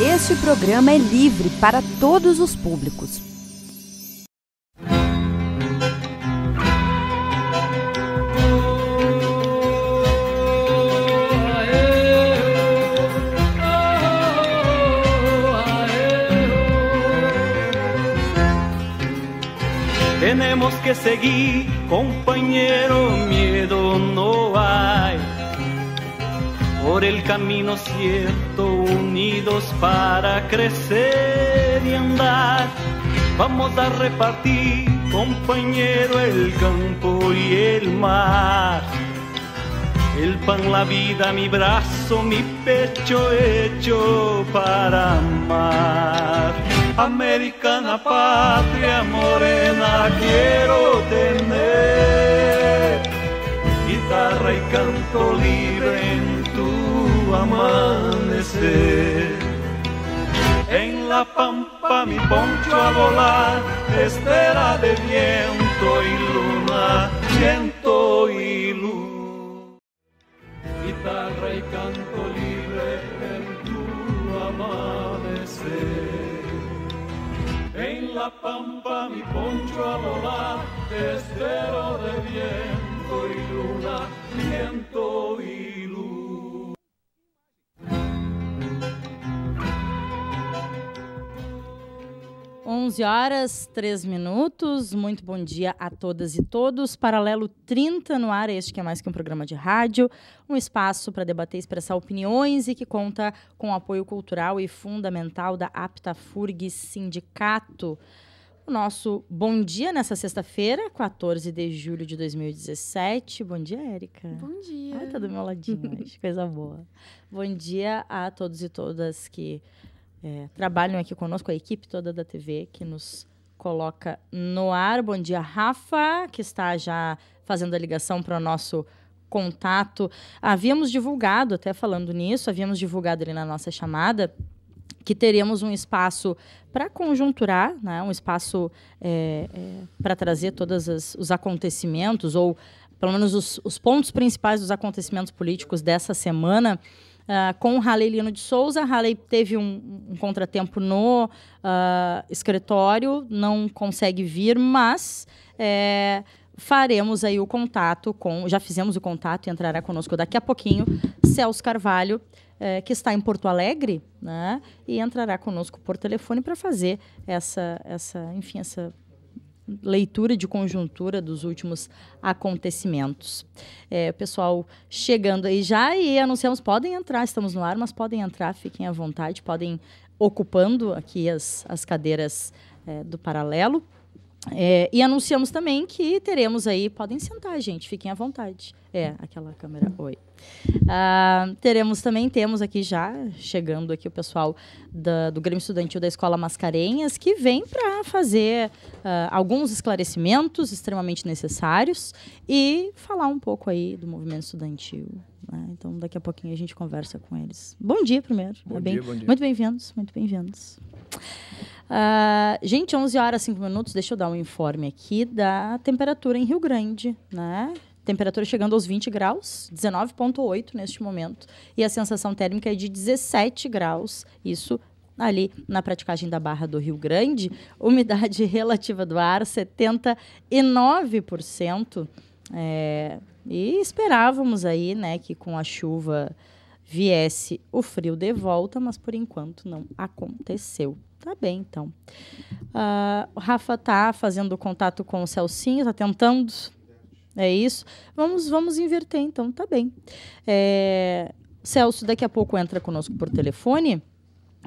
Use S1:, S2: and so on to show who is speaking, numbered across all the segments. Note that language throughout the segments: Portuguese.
S1: Este programa é livre para todos os públicos.
S2: Tenemos que seguir, compañero, miedo Por el camino cierto, unidos para crecer y andar. Vamos a repartir, compañero, el campo y el mar. El pan, la vida, mi brazo, mi pecho hecho para amar. Americana patria morena quiero tener. Guitarra y canto libre amanecer. En la pampa mi poncho a volar, estera de viento y luna, viento y luz. Guitarra y canto libre en tu amanecer. En la pampa mi poncho a volar, estero de viento y luna, viento y luz.
S3: 11 horas, 3 minutos. Muito bom dia a todas e todos. Paralelo 30 no ar, este que é mais que um programa de rádio, um espaço para debater e expressar opiniões e que conta com o apoio cultural e fundamental da Aptafurg Sindicato. O nosso bom dia nessa sexta-feira, 14 de julho de 2017. Bom dia, Érica.
S4: Bom dia.
S3: Ai, tá do meu ladinho hoje, coisa boa. Bom dia a todos e todas que é, trabalham aqui conosco, a equipe toda da TV que nos coloca no ar. Bom dia, Rafa, que está já fazendo a ligação para o nosso contato. Havíamos divulgado, até falando nisso, havíamos divulgado ali na nossa chamada que teríamos um espaço para conjunturar, né, um espaço é, é, para trazer todos os acontecimentos, ou pelo menos os, os pontos principais dos acontecimentos políticos dessa semana. Uh, com o Halley Lino de Souza. Halley teve um, um contratempo no uh, escritório, não consegue vir, mas é, faremos aí o contato com. Já fizemos o contato e entrará conosco daqui a pouquinho, Celso Carvalho. É, que está em Porto Alegre, né, e entrará conosco por telefone para fazer essa, essa, enfim, essa leitura de conjuntura dos últimos acontecimentos. É, pessoal chegando aí já e anunciamos, podem entrar, estamos no ar, mas podem entrar, fiquem à vontade, podem ocupando aqui as, as cadeiras é, do paralelo. É, e anunciamos também que teremos aí, podem sentar, gente, fiquem à vontade. É, aquela câmera, oi. Uh, teremos também, temos aqui já, chegando aqui o pessoal da, do Grêmio Estudantil da Escola Mascarenhas, que vem para fazer uh, alguns esclarecimentos extremamente necessários e falar um pouco aí do movimento estudantil. Né? Então, daqui a pouquinho a gente conversa com eles. Bom dia, primeiro.
S5: Bom
S3: é
S5: dia, bom dia.
S3: Muito bem-vindos, muito bem-vindos. Uh, gente, 11 horas 5 minutos, deixa eu dar um informe aqui da temperatura em Rio Grande, né? Temperatura chegando aos 20 graus, 19,8 neste momento. E a sensação térmica é de 17 graus. Isso ali na praticagem da Barra do Rio Grande. Umidade relativa do ar, 79%. É, e esperávamos aí, né, que com a chuva viesse o frio de volta, mas por enquanto não aconteceu. Tá bem, então. Uh, o Rafa tá fazendo contato com o Celcinho, tá tentando. É isso. Vamos, vamos inverter, então, tá bem. É, Celso daqui a pouco entra conosco por telefone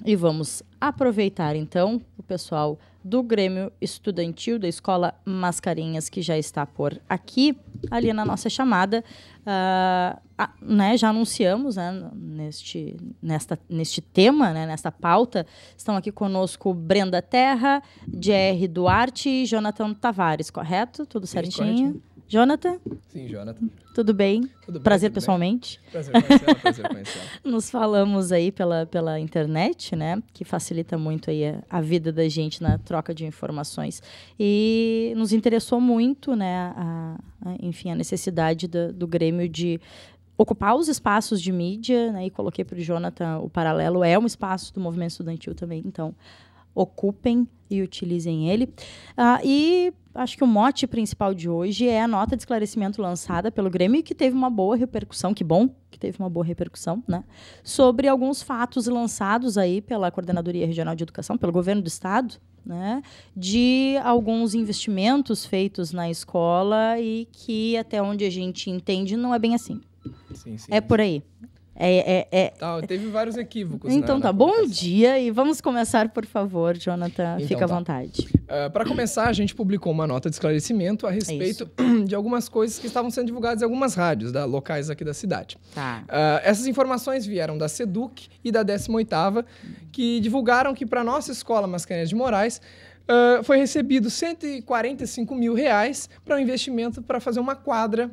S3: e vamos aproveitar, então, o pessoal do Grêmio Estudantil da Escola Mascarenhas, que já está por aqui, ali na nossa chamada. Uh, né, já anunciamos né, neste, nesta, neste tema, né, nesta pauta. Estão aqui conosco Brenda Terra, Jerry Duarte e Jonathan Tavares, correto? Tudo certinho?
S5: corretinho.
S3: Jonathan?
S5: Sim, Jonathan.
S3: Tudo bem?
S5: Tudo bem,
S3: prazer
S5: tudo
S3: pessoalmente.
S5: Bem. Prazer conhecê-la, prazer conhecê-la.
S3: Nos falamos aí pela, pela internet, né? Que facilita muito aí a, a, vida da gente na troca de informações. E nos interessou muito, né? A, a, enfim, a necessidade do, do Grêmio de ocupar os espaços de mídia, né? E coloquei para o Jonathan o paralelo, é um espaço do movimento estudantil também, então ocupem e utilizem ele. Ah, e acho que o mote principal de hoje é a nota de esclarecimento lançada pelo Grêmio, que teve uma boa repercussão, que bom que teve uma boa repercussão, né? Sobre alguns fatos lançados aí pela Coordenadoria Regional de Educação, pelo governo do Estado, né? De alguns investimentos feitos na escola e que, até onde a gente entende, não é bem assim.
S5: Sim, sim.
S3: É por aí. É, é, é,
S5: Tá, teve vários equívocos.
S3: então
S5: na-
S3: tá,
S5: na
S3: bom dia e vamos começar, por favor, Jonathan,
S5: Então
S3: fica à
S5: tá.
S3: vontade.
S5: Para começar, a gente publicou uma nota de esclarecimento a respeito de algumas coisas que estavam sendo divulgadas em algumas rádios da, locais aqui da cidade.
S3: Tá.
S5: Ah, essas informações vieram da SEDUC e da 18ª, que divulgaram que para nossa escola Mascarenhas de Moraes ah, foi recebido 145 mil reais para um investimento para fazer uma quadra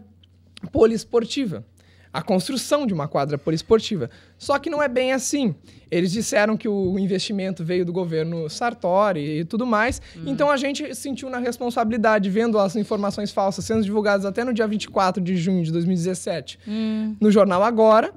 S5: poliesportiva. A construção de uma quadra poliesportiva. Só que não é bem assim. Eles disseram que o investimento veio do governo Sartori e tudo mais. Então a gente sentiu na responsabilidade, vendo as informações falsas sendo divulgadas até no dia 24 de junho de 2017
S3: Hum,
S5: no jornal Agora,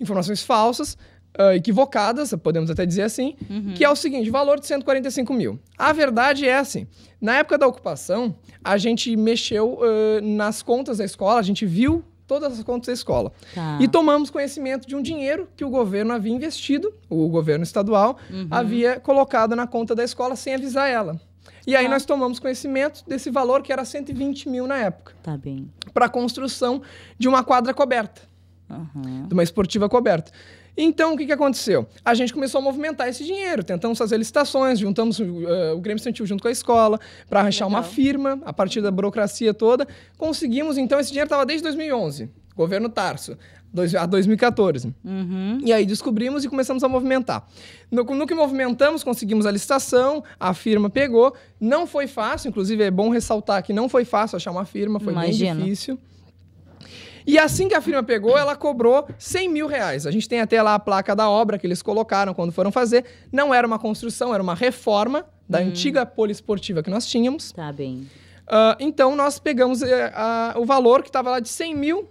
S5: informações falsas, ah, equivocadas, podemos até dizer assim, que é o seguinte, valor de 145 mil. A verdade é assim, na época da ocupação, a gente mexeu ah, nas contas da escola, a gente viu todas as contas da escola.
S3: tá.
S5: E tomamos conhecimento de um dinheiro que o governo havia investido, o governo estadual, havia colocado na conta da escola sem avisar ela. E aí
S3: Tá.
S5: nós tomamos conhecimento desse valor que era 120 mil na época,
S3: Tá bem.
S5: para a construção de uma quadra coberta
S3: Aham.
S5: de uma esportiva coberta. Então, o que, que aconteceu? A gente começou a movimentar esse dinheiro, tentamos fazer licitações, juntamos uh, o Grêmio Estudantil junto com a escola para achar uma firma, a partir da burocracia toda. Conseguimos, então, esse dinheiro estava desde 2011, governo Tarso, a 2014.
S3: Uhum.
S5: E aí descobrimos e começamos a movimentar. No, no que movimentamos, conseguimos a licitação, a firma pegou. Não foi fácil, inclusive é bom ressaltar que não foi fácil achar uma firma, foi
S3: Imagino.
S5: bem difícil. E assim que a firma pegou, ela cobrou 100 mil reais. A gente tem até lá a placa da obra que eles colocaram quando foram fazer. Não era uma construção, era uma reforma da antiga poliesportiva que nós tínhamos.
S3: Tá bem.
S5: Ah, então, nós pegamos eh, a- o valor que estava lá de 100 mil,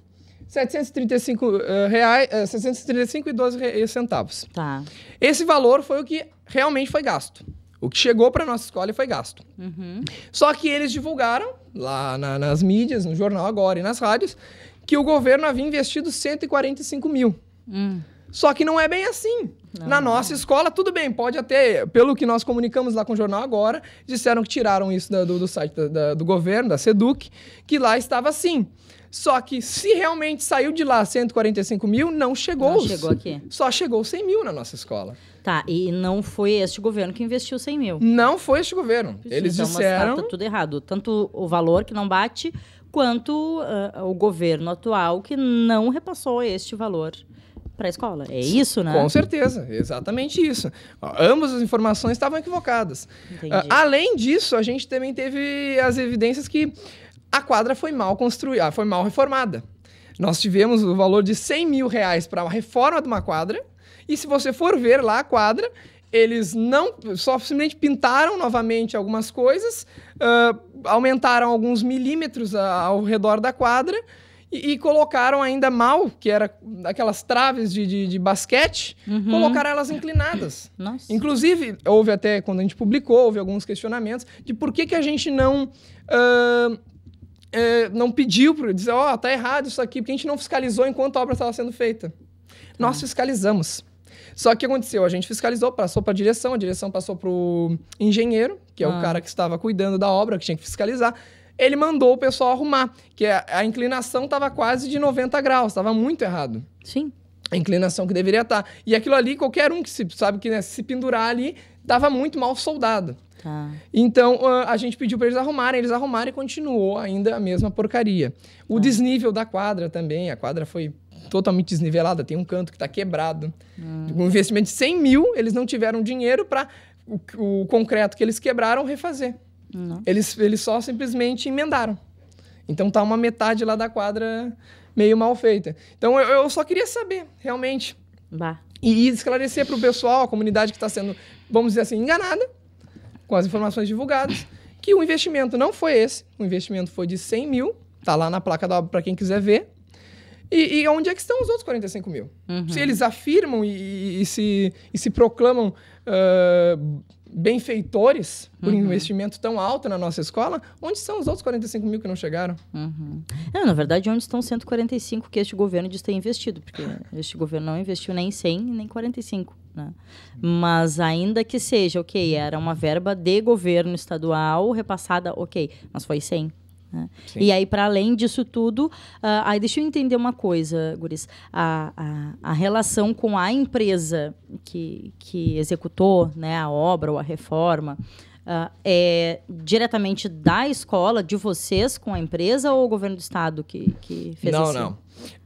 S5: 735 eh, reais, eh, 735 e 12 re- centavos.
S3: Tá.
S5: Esse valor foi o que realmente foi gasto. O que chegou para nossa escola e foi gasto.
S3: Uhum.
S5: Só que eles divulgaram lá na- nas mídias, no jornal agora e nas rádios, que o governo havia investido 145 mil.
S3: Hum.
S5: Só que não é bem assim.
S3: Não.
S5: Na nossa escola, tudo bem, pode até, pelo que nós comunicamos lá com o jornal agora, disseram que tiraram isso da- do, do site da- da- do governo, da SEDUC, que lá estava assim. Só que se realmente saiu de lá 145 mil, não chegou.
S3: Não chegou aqui.
S5: Só chegou 100 mil na nossa escola.
S3: Tá, e não foi este governo que investiu 100 mil.
S5: Não foi este governo. Eles
S3: então, mas
S5: disseram.
S3: tá, tá tudo errado. Tanto o valor que não bate, quanto ah, o governo atual que não repassou este valor para a escola. É isso, né?
S5: Com certeza, exatamente isso. Ambas as informações estavam equivocadas. Ah, além disso, a gente também teve as evidências que a quadra foi mal construída, foi mal reformada. Nós tivemos o valor de 100 mil reais para a reforma de uma quadra, e se você for ver lá a quadra, eles não só simplesmente pintaram novamente algumas coisas, ah, aumentaram alguns milímetros a- ao redor da quadra e, e colocaram ainda mal, que era aquelas traves de, de, de basquete,
S3: Uhum.
S5: colocaram elas inclinadas.
S3: Nossa.
S5: Inclusive, houve até, quando a gente publicou, houve alguns questionamentos de por que, que a gente não. eh, não pediu para dizer, ó, tá errado isso aqui, porque a gente não fiscalizou enquanto a obra estava sendo feita. Nós fiscalizamos. Só que o que aconteceu? A gente fiscalizou, passou para a direção, a direção passou para o engenheiro, que é
S3: Ah.
S5: o cara que estava cuidando da obra, que tinha que fiscalizar. Ele mandou o pessoal arrumar, que a, a inclinação estava quase de 90 graus, estava muito errado
S3: Sim.
S5: a inclinação que deveria estar. E aquilo ali, qualquer um que se, sabe que né, se pendurar ali, estava muito mal soldado.
S3: Tá.
S5: Então, ah, a gente pediu para eles arrumarem, eles arrumaram e continuou ainda a mesma porcaria. O desnível da quadra também, a quadra foi totalmente desnivelada, tem um canto que está quebrado. Um investimento de 100 mil, eles não tiveram dinheiro para o, o concreto que eles quebraram refazer. Eles, eles só simplesmente emendaram. Então tá uma metade lá da quadra meio mal feita. Então eu, eu só queria saber, realmente,
S3: Bah.
S5: e esclarecer para o pessoal, a comunidade que está sendo, vamos dizer assim, enganada com as informações divulgadas, que o investimento não foi esse. O investimento foi de 100 mil, tá lá na placa da obra para quem quiser ver. E, e onde é que estão os outros 45 mil?
S3: Uhum.
S5: Se eles afirmam e, e- se, e se proclamam ah, benfeitores por
S3: Uhum.
S5: um investimento tão alto na nossa escola, onde estão os outros 45 mil que não chegaram?
S3: Uhum. Não, na verdade, onde estão 145 que este governo diz ter investido? Porque este governo não investiu nem 100, nem 45. Né? Mas ainda que seja, ok, era uma verba de governo estadual repassada, ok, mas foi 100. Né? E aí, para além disso tudo, ah, aí deixa eu entender uma coisa, Guris. A, a, a relação com a empresa que, que executou né, a obra ou a reforma ah, é diretamente da escola, de vocês com a empresa ou o governo do estado que, que fez
S5: não,
S3: assim?
S5: não.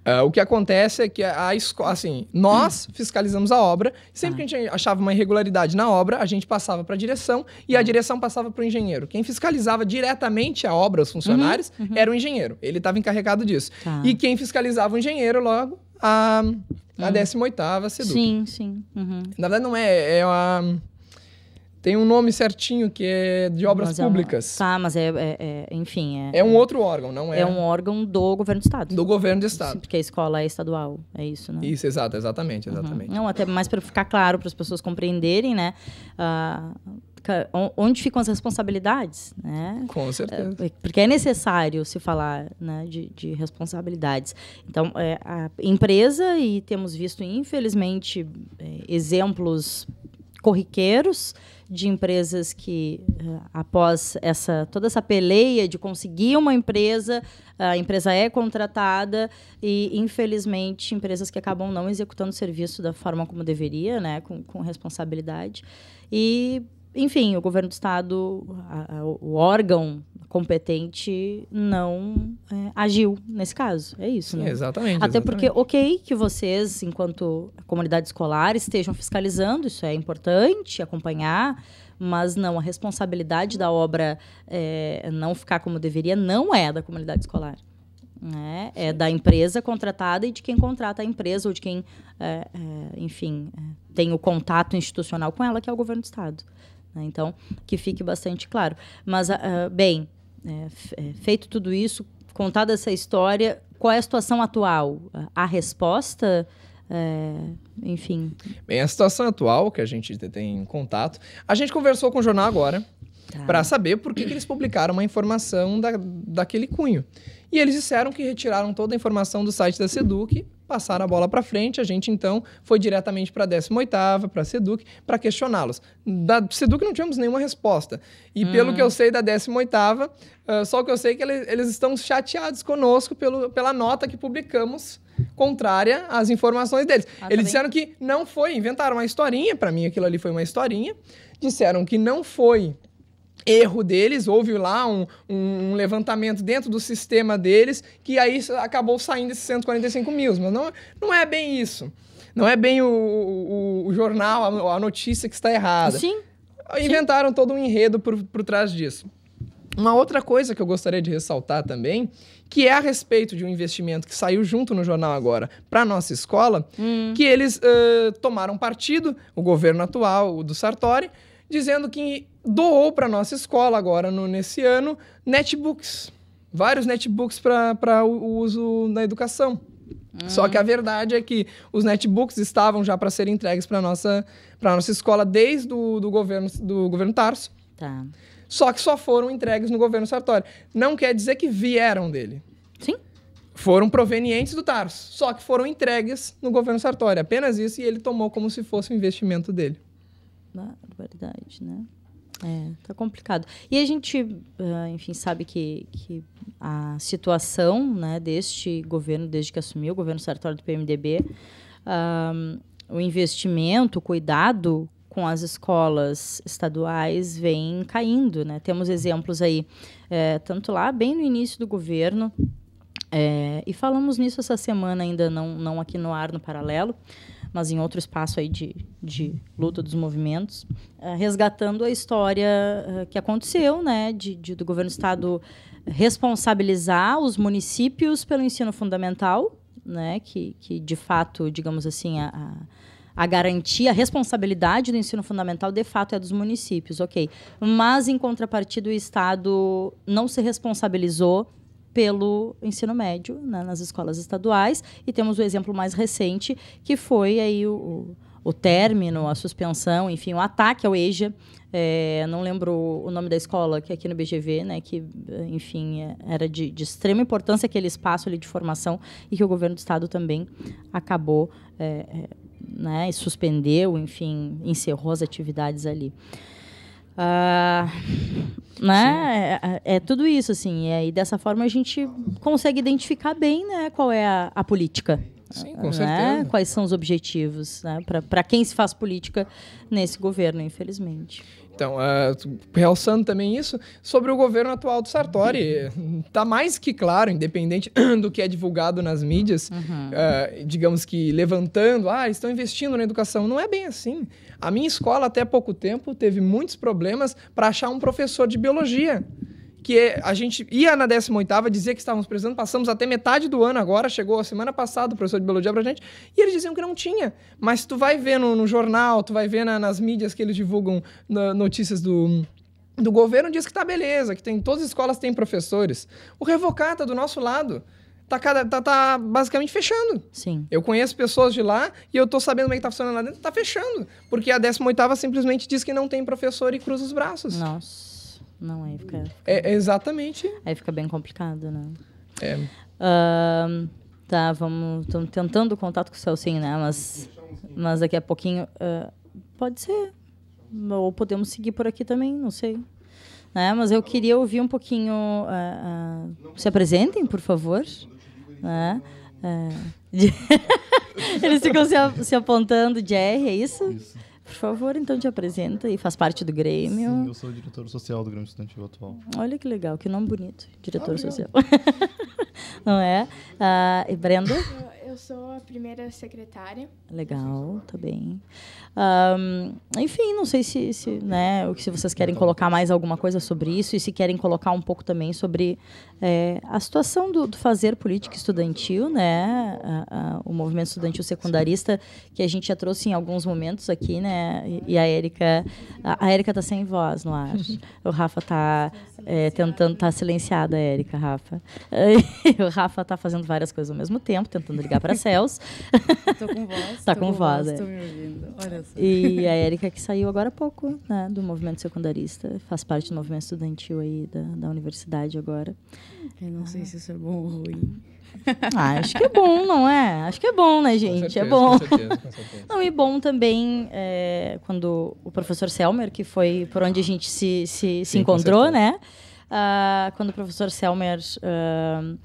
S5: Ah, o que acontece é que a escola, assim, nós fiscalizamos a obra. Sempre que a gente achava uma irregularidade na obra, a gente passava para a direção e a direção passava para o engenheiro. Quem fiscalizava diretamente a obra, os funcionários, era o engenheiro. Ele estava encarregado disso.
S3: Tá.
S5: E quem fiscalizava o engenheiro, logo, a, a 18ª SEDUC.
S3: Sim, sim. uhum.
S5: Na verdade, não é, é uma... Tem um nome certinho que é de obras
S3: Mas é uma-
S5: públicas.
S3: tá, mas é, é- é- enfim, é,
S5: É um outro órgão, não é,
S3: é um órgão do governo do estado.
S5: do governo do
S3: Sim,
S5: estado.
S3: Porque a escola é estadual, é isso, né?
S5: Isso, exato, exatamente,
S3: Uhum.
S5: exatamente.
S3: Não, até mais para ficar claro para as pessoas compreenderem, né? on- onde ficam as responsabilidades, né?
S5: Com certeza.
S3: É, Porque é necessário se falar né, de, de responsabilidades. Então, é, a empresa, e temos visto, infelizmente, é, exemplos corriqueiros de empresas que, eh, após essa, toda essa peleia de conseguir uma empresa, a empresa é contratada e, infelizmente, empresas que acabam não executando o serviço da forma como deveria, né, com, com responsabilidade. E, enfim, o governo do estado, a- a- o órgão competente, não eh, agiu nesse caso. É isso,
S5: Sim,
S3: né?
S5: exatamente.
S3: Até
S5: exatamente.
S3: porque, ok, que vocês, enquanto comunidade escolar, estejam fiscalizando, isso é importante acompanhar, mas não, a responsabilidade da obra eh, não ficar como deveria não é da comunidade escolar. Né? É da empresa contratada e de quem contrata a empresa ou de quem, eh, eh, enfim, eh, tem o contato institucional com ela, que é o governo do Estado. Né? Então, que fique bastante claro. Mas, ah, bem, é, é, feito tudo isso, contada essa história, qual é a situação atual? A resposta, é, enfim.
S5: Bem, a situação atual que a gente tem em contato, a gente conversou com o jornal agora
S3: Tá.
S5: para saber por que, que eles publicaram uma informação da, daquele cunho. E eles disseram que retiraram toda a informação do site da Seduc, passaram a bola para frente. A gente então foi diretamente para a 18ª, para a Seduc, para questioná-los. Da Seduc não tivemos nenhuma resposta. E pelo que eu sei da 18ª, ah, só que eu sei que eles, eles estão chateados conosco pelo, pela nota que publicamos contrária às informações deles.
S3: Ah, tá
S5: eles
S3: bem.
S5: disseram que não foi, inventaram uma historinha, para mim aquilo ali foi uma historinha. Disseram que não foi erro deles, houve lá um, um- levantamento dentro do sistema deles, que aí acabou saindo esses 145 mil. Mas não, não é bem isso. Não é bem o, o- o jornal, a, a notícia que está errada.
S3: Sim,
S5: Inventaram todo um enredo por, por trás disso. Uma outra coisa que eu gostaria de ressaltar também, que é a respeito de um investimento que saiu junto no jornal agora para nossa escola, que eles ãh, tomaram partido, o governo atual, o do Sartori, dizendo que doou para nossa escola agora no, nesse ano netbooks, vários netbooks para o uso na educação. Só que a verdade é que os netbooks estavam já para serem entregues para nossa para nossa escola desde o do governo do governo Tarso.
S3: tá.
S5: Só que só foram entregues no governo Sartori. Não quer dizer que vieram dele.
S3: Sim.
S5: Foram provenientes do Tarso. Só que foram entregues no governo Sartori. Apenas isso e ele tomou como se fosse um investimento dele.
S3: Barbaridade, né? É, tá complicado. E a gente, ah, enfim, sabe que, que a situação né, deste governo, desde que assumiu o governo Sartori do PMDB, ah, o investimento, o cuidado com as escolas estaduais vem caindo, né? Temos exemplos aí, é, tanto lá bem no início do governo, é, e falamos nisso essa semana ainda, não, não aqui no ar, no paralelo, mas em outro espaço aí de, de luta dos movimentos, eh, resgatando a história eh, que aconteceu, né, de, de- do governo do estado responsabilizar os municípios pelo ensino fundamental, né, que, que de fato, digamos assim, a, a, a garantia, a responsabilidade do ensino fundamental de fato é dos municípios, ok. Mas em contrapartida o estado não se responsabilizou pelo ensino médio né, nas escolas estaduais e temos o exemplo mais recente que foi aí o, o término, a suspensão, enfim, o ataque ao EJA. É, não lembro o nome da escola, que é aqui no BGV, né, que, enfim, é, era de, de, extrema importância aquele espaço ali de formação e que o governo do estado também acabou, é, é né, suspendeu, enfim, encerrou as atividades ali. Ah, né? É, é, tudo isso, assim. E dessa forma, a gente consegue identificar bem né, qual é a, a política
S5: Sim, com né? certeza.
S3: Quais são os objetivos né? para quem se faz política nesse governo, infelizmente.
S5: Então, uh, realçando também isso, sobre o governo atual do Sartori, está mais que claro, independente do que é divulgado nas mídias, uhum. uh, digamos que levantando, ah, estão investindo na educação. Não é bem assim. A minha escola, até pouco tempo, teve muitos problemas para achar um professor de biologia que a gente ia na 18ª, dizia que estávamos precisando, passamos até metade do ano agora, chegou a semana passada o professor de biologia pra gente, e eles diziam que não tinha. Mas tu vai ver no, no jornal, tu vai ver na, nas mídias que eles divulgam na, notícias do, do governo, diz que tá beleza, que tem, todas as escolas têm professores. O Revocata, do nosso lado, tá, tá, tá basicamente fechando.
S3: Sim.
S5: Eu conheço pessoas de lá e eu tô sabendo como é que tá funcionando lá dentro, tá fechando. Porque a 18ª simplesmente diz que não tem professor e cruza os braços.
S3: Nossa. Não, aí fica. fica...
S5: É, exatamente.
S3: Aí fica bem complicado, né?
S5: É.
S3: Uh, tá, vamos. Estamos tentando contato com o Celcinho, né? Mas, mas daqui a pouquinho. Uh, pode ser. Ou podemos seguir por aqui também, não sei. Né? Mas eu queria ouvir um pouquinho. Uh, se apresentem, por favor. Né? Eles ficam se, se apontando de R, é isso? Isso. Por favor, então te apresenta e faz parte do Grêmio.
S4: Sim, eu sou diretor social do Grêmio Estudantil atual.
S3: Olha que legal, que nome bonito, diretor ah, social. Não é? Uh, e Brenda?
S6: Eu, sou a primeira secretária.
S3: Legal, tá bem. Um, enfim, não sei se, se, né, se vocês querem colocar mais alguma coisa sobre isso e se querem colocar um pouco também sobre é, a situação do, do, fazer política estudantil, né, a, a, o movimento estudantil secundarista que a gente já trouxe em alguns momentos aqui, né, e, e a Érica, a, a Érica tá sem voz no ar. o Rafa tá é, tentando, tá silenciada a Érica, Rafa. o Rafa tá fazendo várias coisas ao mesmo tempo, tentando ligar para Céus.
S7: Tô com voz.
S3: tá com, com voz, voz,
S7: é. Me ouvindo. Olha só.
S3: E a Érica que saiu agora há pouco, né, do movimento secundarista, faz parte do movimento estudantil aí da, da universidade agora.
S7: Eu não ah. sei se isso é bom ou ruim.
S3: Ah, acho que é bom, não é? Acho que é bom, né, gente? É certeza, é bom. Com certeza, com certeza. Não, e bom também é, quando o professor Selmer, que foi por onde a gente se, se, Sim, se encontrou, né? Uh, quando o professor Selmer uh,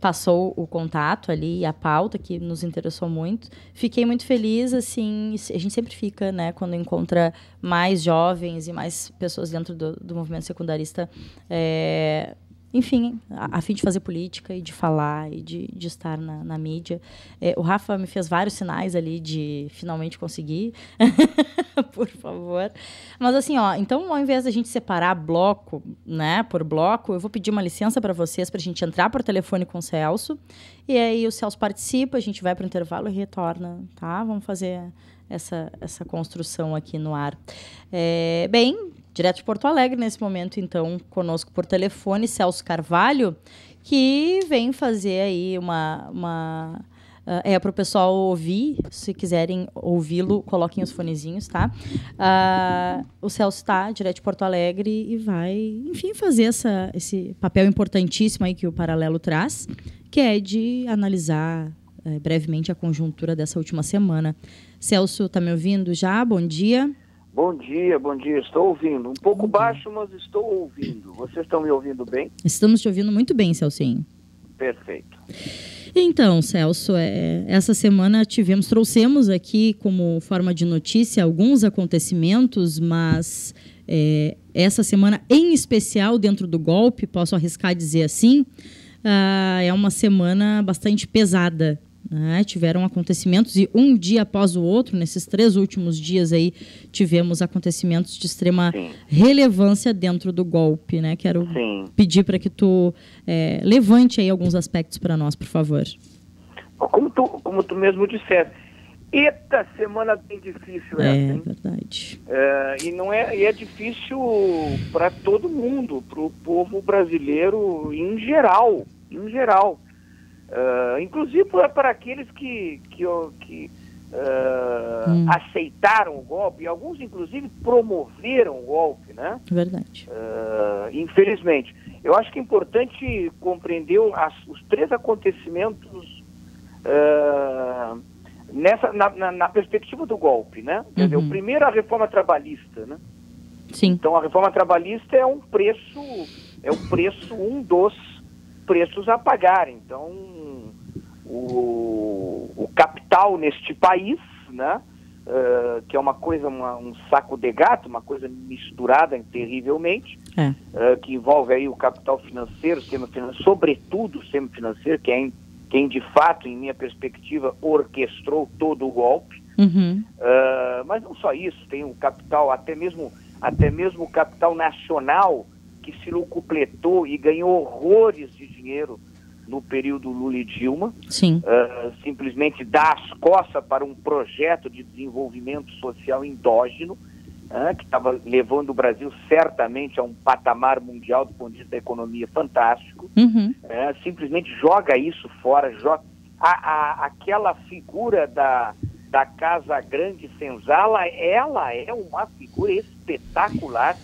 S3: passou o contato ali, a pauta, que nos interessou muito. Fiquei muito feliz, assim, a gente sempre fica, né, quando encontra mais jovens e mais pessoas dentro do, do movimento secundarista. É, enfim, a, a, fim de fazer política e de falar e de, de estar na, na mídia. É, o Rafa me fez vários sinais ali de finalmente conseguir, por favor. Mas assim, ó, então ao invés da gente separar bloco, né, por bloco, eu vou pedir uma licença para vocês para a gente entrar por telefone com o Celso e aí o Celso participa, a gente vai para o intervalo e retorna, tá? Vamos fazer essa, essa construção aqui no ar. É, bem, direto de Porto Alegre nesse momento, então, conosco por telefone, Celso Carvalho, que vem fazer aí uma. uma uh, é para o pessoal ouvir, se quiserem ouvi-lo, coloquem os fonezinhos, tá? Uh, o Celso está direto de Porto Alegre e vai, enfim, fazer essa, esse papel importantíssimo aí que o Paralelo traz, que é de analisar uh, brevemente a conjuntura dessa última semana. Celso, está me ouvindo já? Bom dia.
S8: Bom dia, bom dia. Estou ouvindo. Um pouco baixo, mas estou ouvindo. Vocês estão me ouvindo bem?
S3: Estamos te ouvindo muito bem, Celcinho.
S8: Perfeito.
S3: Então, Celso, é, essa semana tivemos, trouxemos aqui como forma de notícia alguns acontecimentos, mas é, essa semana em especial dentro do golpe, posso arriscar dizer assim, uh, é uma semana bastante pesada né? Tiveram acontecimentos e um dia após o outro, nesses três últimos dias aí, tivemos acontecimentos de extrema Sim. relevância dentro do golpe, né? Quero Sim. pedir para que tu é, levante aí alguns aspectos para nós, por favor.
S8: Como tu, como tu mesmo disseste, Eita, semana bem difícil essa,
S3: É
S8: hein?
S3: verdade.
S8: É, e não é, e é difícil para todo mundo, para o povo brasileiro em geral, em geral. É, inclusive para aqueles que, que, que é,
S3: Hum.
S8: aceitaram o golpe, e alguns inclusive promoveram o golpe, né?
S3: Verdade.
S8: Uh, infelizmente. Eu acho que é importante compreender as- os três acontecimentos uh, nessa, na, na- na perspectiva do golpe, né? Quer dizer,
S3: Uhum.
S8: o primeiro é a reforma trabalhista, né?
S3: Sim.
S8: Então a reforma trabalhista é um preço, é um preço, um dos preços a pagar. Então o, o capital neste país, né? eh, que é uma coisa, uma- um saco de gato, uma coisa misturada terrivelmente,
S3: É.
S8: eh, que envolve aí o capital financeiro, o sistema financeiro, sobretudo o sistema financeiro, que é em- quem de fato, em minha perspectiva, orquestrou todo o golpe.
S3: Uhum.
S8: Ah, mas não só isso, tem o capital, até mesmo, até mesmo o capital nacional que se e ganhou horrores de dinheiro no período Lula e Dilma,
S3: Sim.
S8: ah, simplesmente dá as costas para um projeto de desenvolvimento social endógeno, ah, que estava levando o Brasil certamente a um patamar mundial do ponto de vista da economia fantástico
S3: Uhum.
S8: é, simplesmente joga isso fora, joga a, a- aquela figura da, da Casa Grande Senzala, ela é uma figura espetacular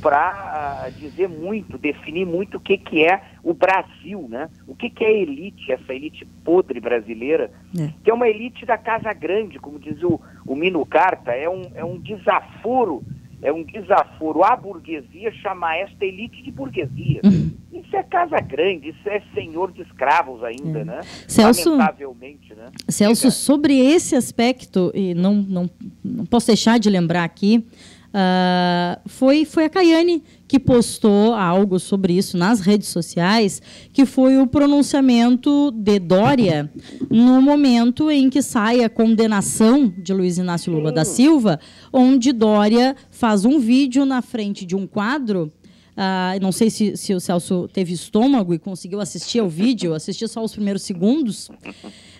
S8: para dizer muito, definir muito o que, que é o Brasil, né? O que, que é a elite, essa elite podre brasileira,
S3: É.
S8: que é uma elite da Casa Grande, como diz o, o Mino Carta, é um, é um desaforo, é um desaforo à burguesia chamar esta elite de burguesia. Isso é Casa Grande, isso é senhor de escravos ainda, né?
S3: Celso-
S8: Lamentavelmente, né?
S3: Celso, sobre esse aspecto, e não, não, não posso deixar de lembrar aqui, ah, foi, foi a Caiane que postou algo sobre isso nas redes sociais, que foi o pronunciamento de Dória no momento em que sai a condenação de Luiz Inácio Lula da Silva, onde Dória faz um vídeo na frente de um quadro. Ah, não sei se, se o Celso teve estômago e conseguiu assistir ao vídeo, eu assisti só os primeiros segundos,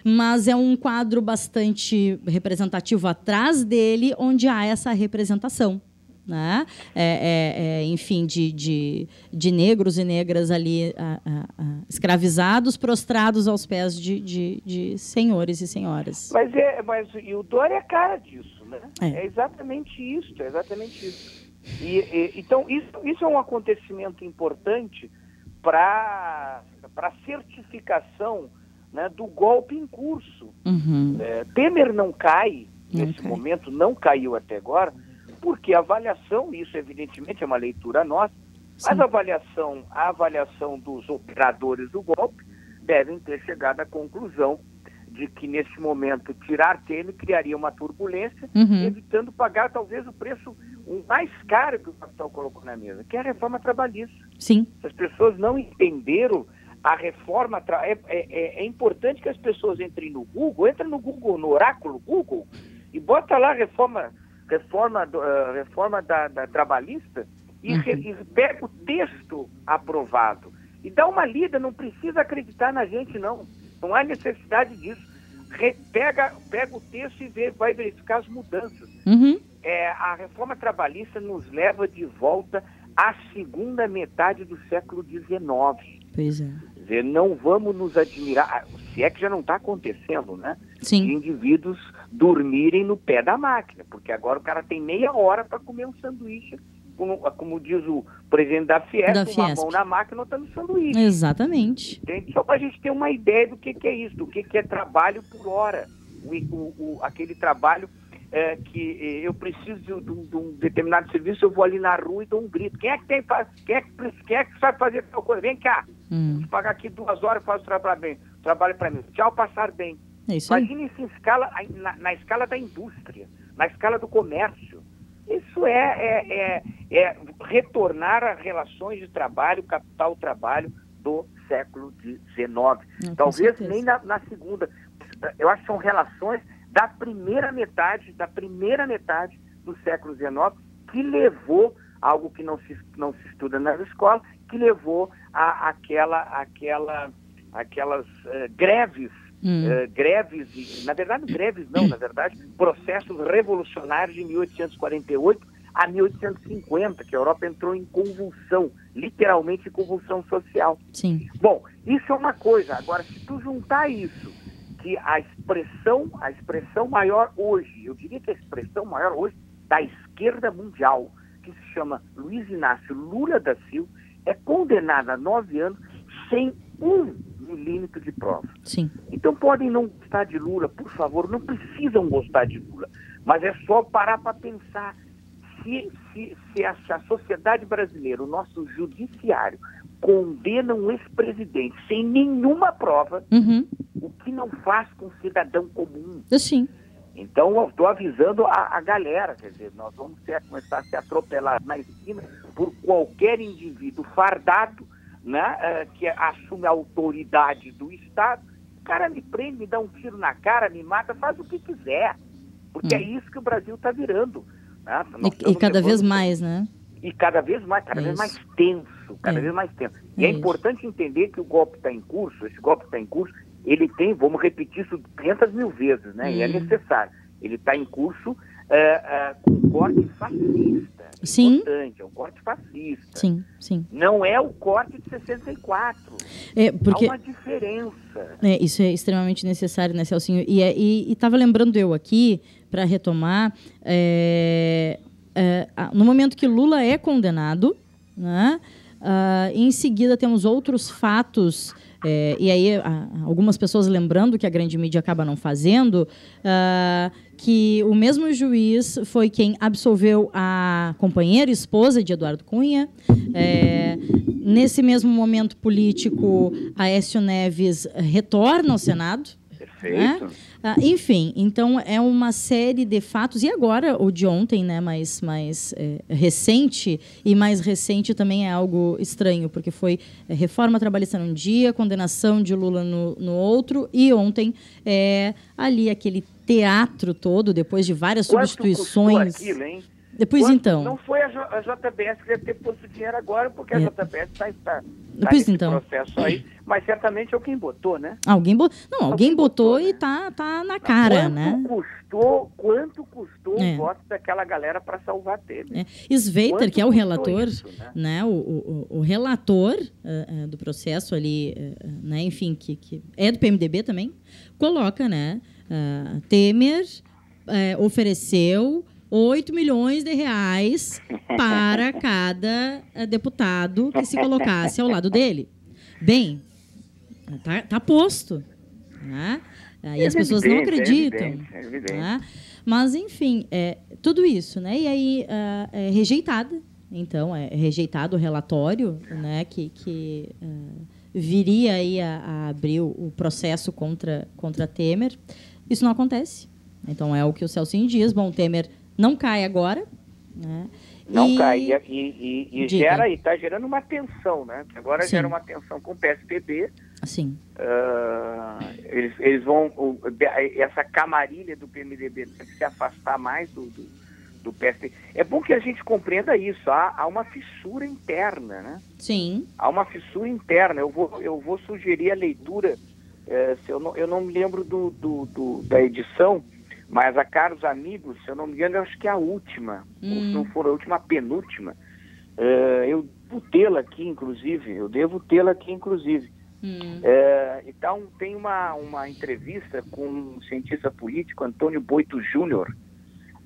S3: mas é um quadro bastante representativo atrás dele, onde há essa representação. Né? É, é, é, enfim, de, de, de negros e negras ali ah, ah, ah, escravizados, prostrados aos pés de, de, de senhores e senhoras.
S8: Mas, é, mas e o Dória é a cara disso, né?
S3: É.
S8: É, exatamente isso, é exatamente isso. E, e- então, isso, isso é um acontecimento importante para a certificação né, do golpe em curso.
S3: Uhum.
S8: É, Temer não cai, nesse momento, não caiu até agora, porque a avaliação, isso evidentemente é uma leitura nossa, mas
S3: Sim.
S8: a avaliação, a avaliação dos operadores do golpe devem ter chegado à conclusão de que nesse momento tirar Temer criaria uma turbulência,
S3: Uhum.
S8: evitando pagar talvez o preço mais caro que o capital colocou na mesa, que é a reforma trabalhista.
S3: Sim.
S8: As pessoas não entenderam a reforma. É, é- é- é importante que as pessoas entrem no Google, entrem no Google, no oráculo Google, e bota lá reforma, reforma, ah, reforma da, da trabalhista e, re- e pega o texto aprovado. E dá uma lida, não precisa acreditar na gente, não. Não há necessidade disso. Re- pega, pega o texto e vê, vai verificar as mudanças
S3: Uhum.
S8: é, a reforma trabalhista nos leva de volta à segunda metade do século XIX.
S3: Pois é.
S8: Dizer, não vamos nos admirar, se é que já não está acontecendo, né? De
S3: Sim.
S8: indivíduos dormirem no pé da máquina, porque agora o cara tem meia hora para comer um sanduíche, como, como diz o presidente da Fiesp,
S3: Da
S8: uma
S3: Fiesp.
S8: mão na máquina, outra no sanduíche.
S3: Exatamente.
S8: Entende? Só para a gente ter uma ideia do que, que é isso, do que, que é trabalho por hora. O, o- o- aquele trabalho é, que eh, eu preciso de, um- de de um determinado serviço, eu vou ali na rua e dou um grito. Quem é que tem faz, quem é que, quem é que sabe fazer tal coisa? Vem cá,
S3: Hum.
S8: vou pagar aqui duas horas e faz o trabalho bem. Trabalho para mim. Tchau, passar bem.
S3: É isso.
S8: Imagine isso em escala, na, na escala da indústria, na escala do comércio. Isso é, é, é, é retornar a relações de trabalho, capital-trabalho do século XIX. Talvez nem na, na segunda. Eu acho que são relações da primeira metade, da primeira metade do século XIX, que levou algo que não se, não se estuda nas escolas, que levou a aquela, aquela, aquelas eh, greves
S3: Hum.
S8: eh, greves, na verdade greves não, na verdade processos revolucionários de 1848 a 1850, que a Europa entrou em convulsão, literalmente convulsão social.
S3: Sim.
S8: Bom, isso é uma coisa. Agora, se tu juntar isso, que a expressão, a expressão maior hoje, eu diria que a expressão maior hoje da esquerda mundial, que se chama Luiz Inácio Lula da Silva, é condenada a nove anos sem um milímetro de prova.
S3: Sim.
S8: Então podem não gostar de Lula, por favor, não precisam gostar de Lula, mas é só parar para pensar se, se, se, a, a sociedade brasileira, o nosso judiciário, condena um ex-presidente sem nenhuma prova,
S3: Uhum.
S8: O que não faz com o cidadão comum?
S3: Sim.
S8: Então, eu estou avisando a, a galera, quer dizer, nós vamos ser, começar a se atropelar na esquina por qualquer indivíduo fardado, né, eh, que assume a autoridade do Estado. O cara me prende, me dá um tiro na cara, me mata, faz o que quiser. Porque
S3: Hum.
S8: é isso que o Brasil está virando. né?
S3: E, e cada vez mais, né?
S8: e cada vez mais, cada vez
S3: Isso.
S8: mais tenso, cada
S3: É.
S8: vez mais tenso. E é
S3: Isso.
S8: importante entender que o golpe está em curso, esse golpe está em curso, ele tem, vamos repetir isso 500 mil vezes, né? E é
S3: Hum.
S8: necessário. Ele está em curso é, é, com um corte fascista.
S3: Sim.
S8: Importante, é um corte fascista.
S3: Sim, sim.
S8: Não é o corte de 64.
S3: É, porque
S8: Há uma diferença.
S3: É, isso é extremamente necessário, né, Celcinho? E é- e estava lembrando eu aqui, para retomar, é, é, a- no momento que Lula é condenado, né, ah, em seguida temos outros fatos, é, e aí algumas pessoas lembrando que a grande mídia acaba não fazendo, ah, que o mesmo juiz foi quem absolveu a companheira esposa de Eduardo Cunha. É, nesse mesmo momento político, Aécio Neves retorna ao Senado.
S8: Perfeito.
S3: Ah, enfim, então é uma série de fatos. E agora, o de ontem, né, mais, mais é, recente, e mais recente também é algo estranho, porque foi é, reforma trabalhista num dia, condenação de Lula no, no outro, e ontem é, ali aquele teatro todo, depois de várias
S8: Quanto
S3: substituições.
S8: aquilo, hein?
S3: Depois
S8: Quanto-
S3: então.
S8: Não foi a, J- a JBS que deve ter posto dinheiro agora, porque a
S3: É.
S8: JBS está tá, tá
S3: Depois
S8: nesse
S3: então.
S8: processo aí, mas certamente é o quem botou, né?
S3: Alguém, bo... não, alguém
S8: Alguém
S3: botou,
S8: botou,
S3: e
S8: né?
S3: tá, tá na cara,
S8: quanto
S3: né?
S8: Custou, quanto custou
S3: É.
S8: o voto daquela galera para salvar Temer?
S3: É. Sveiter, que é o relator,
S8: isso, né?
S3: né, o, o, o- relator eh, eh, do processo ali, eh, né, enfim, que, que é do PMDB também, coloca, né, Temer ofereceu 8 milhões de reais para cada eh, deputado que se colocasse ao lado dele. Bem, tá, tá posto, né? Aí as pessoas não acreditam. né? Mas, enfim, é, tudo isso, né? E aí ah, é rejeitada. Então, é rejeitado o relatório, né? Que, que ah, viria aí a, a abrir o, o processo contra, contra Temer. Isso não acontece. Então, é o que o Celcinho diz. Bom, Temer não cai agora, né?
S8: Não
S3: E-
S8: cai. E, e, e gera, e está gerando uma tensão, né? Agora
S3: Sim.
S8: gera uma tensão com o PSDB.
S3: Assim,
S8: ah, eles, eles vão. o- essa camarilha do PMDB deve se afastar mais do, do, do PSDB. É bom que a gente compreenda isso. Há, há uma fissura interna, né?
S3: sim,
S8: há uma fissura interna. Eu vou, eu vou sugerir a leitura, se eu, não, eu não me lembro do, do- do- da edição, mas a Caros Amigos, se eu não me engano, eu acho que é a última, ou se
S3: Hum.
S8: não for a última, a penúltima. Eh, eu devo tê-la aqui, inclusive, eu devo tê-la aqui, inclusive.
S3: Hum,
S8: Eh, então, tem uma, uma entrevista com um cientista político, Antônio Boito Júnior,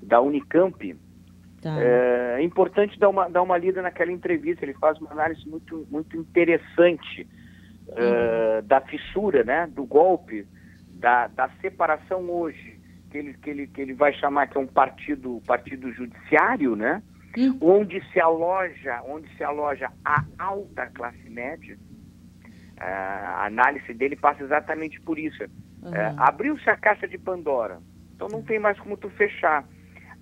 S8: da Unicamp,
S3: tá.
S8: é importante dar uma, dar uma lida naquela entrevista. Ele faz uma análise muito, muito interessante é, da fissura, né, do golpe, da, da separação hoje, que ele, que, ele, que ele vai chamar que é um partido, partido judiciário, né,
S3: Hum.
S8: onde se aloja, onde se aloja a alta classe média. É, a análise dele passa exatamente por isso. É,
S3: Aham.
S8: Abriu-se a caixa de Pandora, então não tem mais como tu fechar.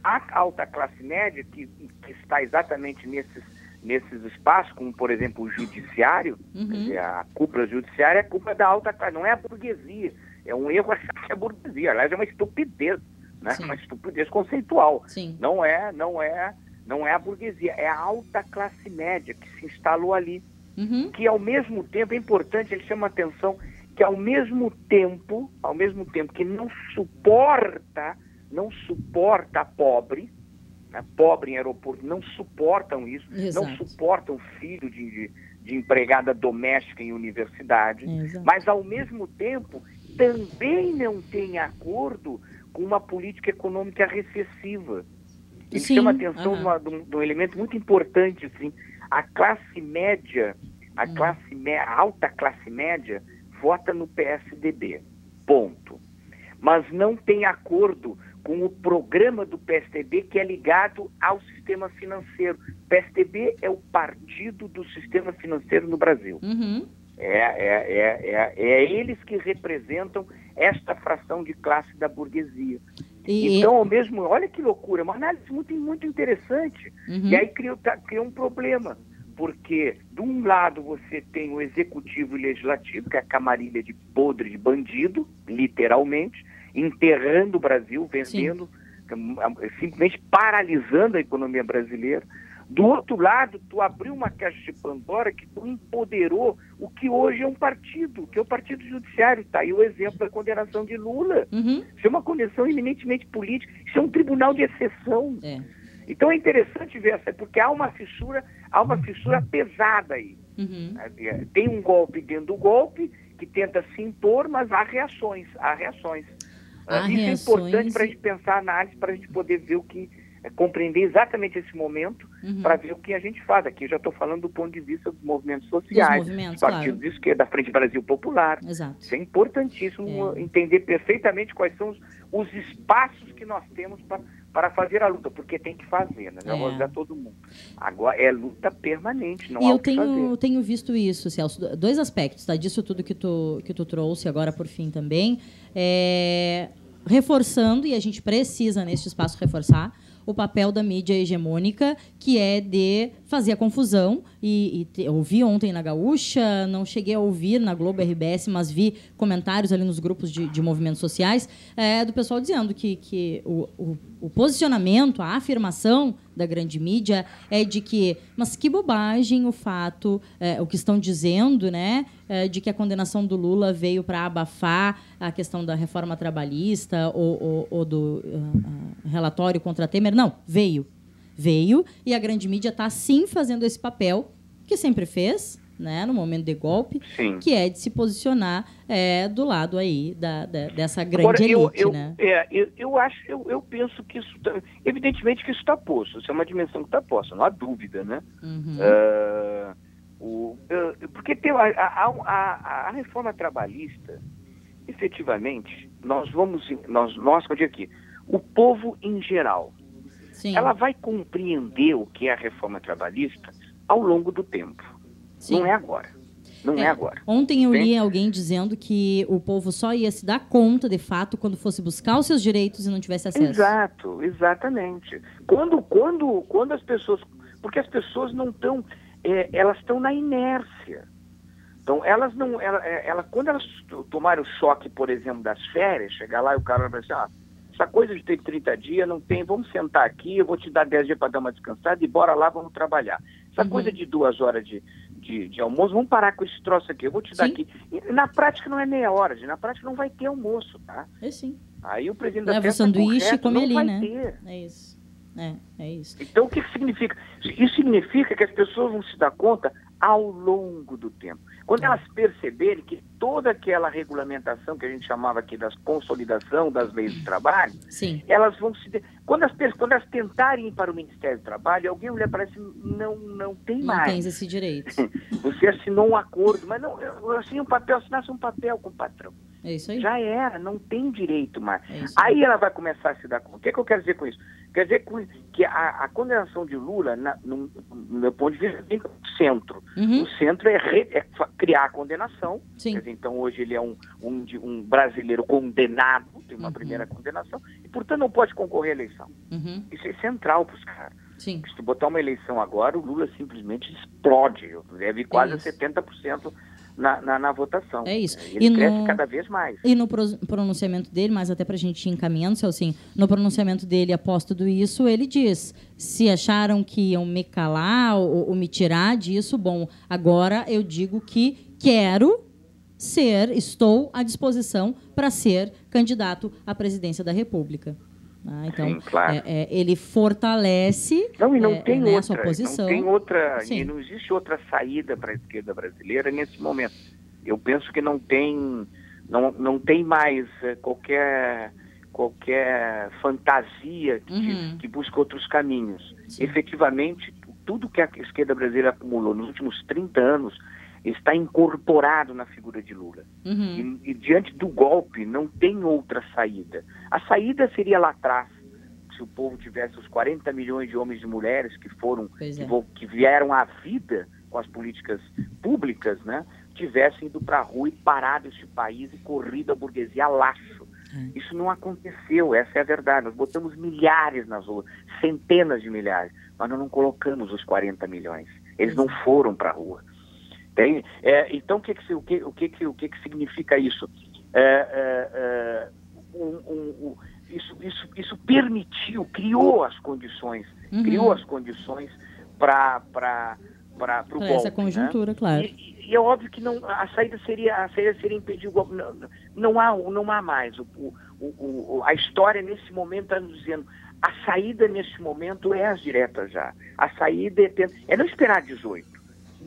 S8: A alta classe média, que, que está exatamente nesses, nesses espaços, como por exemplo o judiciário,
S3: Uhum.
S8: dizer, a cúpula judiciária é culpa da alta classe, não é a burguesia. É um erro achar que é a burguesia. Aliás, é uma estupidez, né?
S3: Sim.
S8: Uma estupidez conceitual.
S3: Sim.
S8: Não é, não é, não é a burguesia, é a alta classe média que se instalou ali
S3: Uhum.
S8: que ao mesmo tempo é importante, ele chama atenção, que ao mesmo tempo, ao mesmo tempo que não suporta, não suporta a pobre, né, pobre em aeroporto, não suportam isso, não
S3: Exato.
S8: suportam filho de, de, de empregada doméstica em universidade,
S3: Exato.
S8: mas ao mesmo tempo também não tem acordo com uma política econômica recessiva.
S3: Sim,
S8: chama a atenção
S3: aham.
S8: de, um, de um elemento muito importante, assim, a classe média, a
S3: Hum.
S8: classe a alta classe média vota no PSDB, ponto. Mas não tem acordo com o programa do PSDB que é ligado ao sistema financeiro. PSDB é o partido do sistema financeiro no Brasil.
S3: Uhum.
S8: É, é, é, é, é eles que representam esta fração de classe da burguesia.
S3: E,
S8: Então, ao mesmo, olha que loucura, uma análise muito, muito interessante.
S3: Uhum.
S8: E aí cria, tá- cria um problema, porque de um lado você tem o executivo e legislativo, que é a camarilha de podre de bandido, literalmente, enterrando o Brasil, vendendo, eh, simplesmente paralisando a economia brasileira. Do outro lado, tu abriu uma caixa de Pandora que tu empoderou o que hoje é um partido, que é o Partido Judiciário. Está aí o exemplo da condenação de Lula.
S3: Uhum.
S8: Isso é uma condenação eminentemente política. Isso é um tribunal de exceção.
S3: É.
S8: Então é interessante ver essa, porque há uma fissura, há uma fissura pesada aí.
S3: Uhum.
S8: É, Tem um golpe dentro do golpe que tenta se impor, mas há reações, há reações.
S3: Há
S8: Isso
S3: reações
S8: é importante para a gente pensar a análise, para a gente poder ver o que, é, compreender exatamente esse momento,
S3: Uhum.
S8: para ver o que a gente faz. Aqui eu já estou falando do ponto de vista dos movimentos sociais,
S3: movimentos,
S8: dos partidos
S3: claro.
S8: de esquerda, da Frente Brasil Popular.
S3: Exato.
S8: Isso é importantíssimo
S3: É.
S8: entender perfeitamente quais são os, os espaços que nós temos pra- para fazer a luta, porque tem que fazer, né? Vou
S3: É.
S8: avisar todo mundo. Agora é luta permanente, não
S3: E
S8: há
S3: eu tenho, tenho visto isso, Celso, dois aspectos, tá? Disso tudo que tu, que tu trouxe agora por fim também. É, reforçando, e a gente precisa neste espaço reforçar, o papel da mídia hegemônica, que é de fazer a confusão. E, e ouvi ontem na Gaúcha, não cheguei a ouvir na Globo RBS, mas vi comentários ali nos grupos de, de movimentos sociais é, do pessoal dizendo que, que o, o, o posicionamento, a afirmação da grande mídia é de que, mas que bobagem o fato, é, o que estão dizendo, né, é, de que a condenação do Lula veio para abafar a questão da reforma trabalhista ou, ou- ou do ah, relatório contra Temer. Não, veio. Veio e a grande mídia está sim fazendo esse papel que sempre fez, né, no momento de golpe,
S8: Sim.
S3: que é de se posicionar é, do lado aí da, da- dessa grande
S8: Agora, eu,
S3: elite,
S8: eu,
S3: né?
S8: é, eu, eu acho, eu, eu penso que isso, tá- evidentemente que isso está posto, isso é uma dimensão que está posta, não há dúvida, né?
S3: Uhum.
S8: Ah, o, porque tem a, a, a- a reforma trabalhista, efetivamente, nós vamos, nós, nós, eu digo aqui, o povo em geral,
S3: Sim,
S8: ela vai compreender o que é a reforma trabalhista ao longo do tempo.
S3: sim.
S8: Não é agora. Não é,
S3: É.
S8: agora.
S3: Ontem eu li alguém dizendo que o povo só ia se dar conta, de fato, quando fosse buscar os seus direitos e não tivesse acesso.
S8: Exato, exatamente. Quando, quando, quando as pessoas. Porque as pessoas não estão. elas estão na inércia. Então, elas não. Ela, é, ela, quando elas t- tomarem o choque, por exemplo, das férias, chegar lá e o cara vai assim, ah, essa coisa de ter 30 dias não tem, vamos sentar aqui, eu vou te dar 10 dias para dar uma descansada e bora lá, vamos trabalhar. Essa
S3: Uhum.
S8: coisa de duas horas de, de, de almoço, vamos parar com esse troço aqui, eu vou te dar
S3: Sim.
S8: aqui. E, na prática não é meia hora, na prática não vai ter almoço, tá?
S3: É sim.
S8: Aí o presidente da
S3: Leva o
S8: festa
S3: sanduíche e come ali, né?
S8: ter.
S3: É isso. É, é isso.
S8: Então, o que significa? Isso significa que as pessoas vão se dar conta ao longo do tempo. Quando elas perceberem que toda aquela regulamentação que a gente chamava aqui das consolidação das leis do trabalho,
S3: Sim.
S8: elas vão se... Quando as, quando elas tentarem ir para o Ministério do Trabalho, alguém olhar para assim, não, não tem
S3: Não
S8: mais.
S3: tens esse direito.
S8: Você assinou um acordo, mas não, eu assinei um papel, assinasse um papel com o patrão.
S3: É isso aí.
S8: Já era, não tem direito mais.
S3: É
S8: Aí ela vai começar a se dar conta. O que, é que eu quero dizer com isso? Quer dizer que a, a condenação de Lula, na- no, no meu ponto de vista, vem do centro.
S3: Uhum.
S8: O centro é, re- é criar a condenação. Dizer, então hoje ele é um, um, um brasileiro condenado, tem uma
S3: Uhum.
S8: primeira condenação, e portanto não pode concorrer à eleição.
S3: Uhum.
S8: Isso é central para os caras. Se tu botar uma eleição agora, o Lula simplesmente explode. Deve quase
S3: Isso.
S8: a 70% na, na, na votação.
S3: É isso.
S8: Ele
S3: E
S8: cresce
S3: no-
S8: cada vez mais.
S3: E no pro- pronunciamento dele, mas até para a gente ir encaminhando, Celso, assim, no pronunciamento dele, após tudo isso, ele diz: se acharam que iam me calar ou, ou me tirar disso, bom, agora eu digo que quero ser, estou à disposição para ser candidato à presidência da República. Ah, então,
S8: Sim, claro.
S3: é- é, ele fortalece
S8: Não, e não
S3: é,
S8: tem
S3: né, a sua
S8: outra.
S3: posição.
S8: Não tem outra.
S3: Sim.
S8: E não existe outra saída para a esquerda brasileira nesse momento. Eu penso que não tem, não, não tem mais eh, qualquer qualquer fantasia que,
S3: Uhum.
S8: que busca outros caminhos.
S3: Sim.
S8: Efetivamente, tudo que a esquerda brasileira acumulou nos últimos 30 anos está incorporado na figura de Lula.
S3: Uhum.
S8: E, e diante do golpe não tem outra saída. A saída seria lá atrás, se o povo tivesse os 40 milhões de homens e mulheres que foram que,
S3: é.
S8: vo- que vieram à vida com as políticas públicas, né, tivessem ido para a rua e parado este país e corrido a burguesia a laço.
S3: É.
S8: Isso não aconteceu, essa é a verdade. Nós botamos milhares nas ruas, centenas de milhares, mas nós não colocamos os 40 milhões. Eles não foram para a rua. Tem, é, então, o que, que, o, que, o, que, o que, que significa isso? É, é, é, um- um- um- isso, isso, isso permitiu, criou as condições,
S3: Uhum.
S8: criou as condições para o
S3: Pra
S8: golpe.
S3: essa
S8: né?
S3: conjuntura, claro.
S8: E, e é óbvio que não, a saída seria a saída seria impedir o golpe. Não, não há não há mais. O, o, o- o- a história nesse momento está nos dizendo a saída nesse momento é as diretas já. A saída é, é não esperar 18.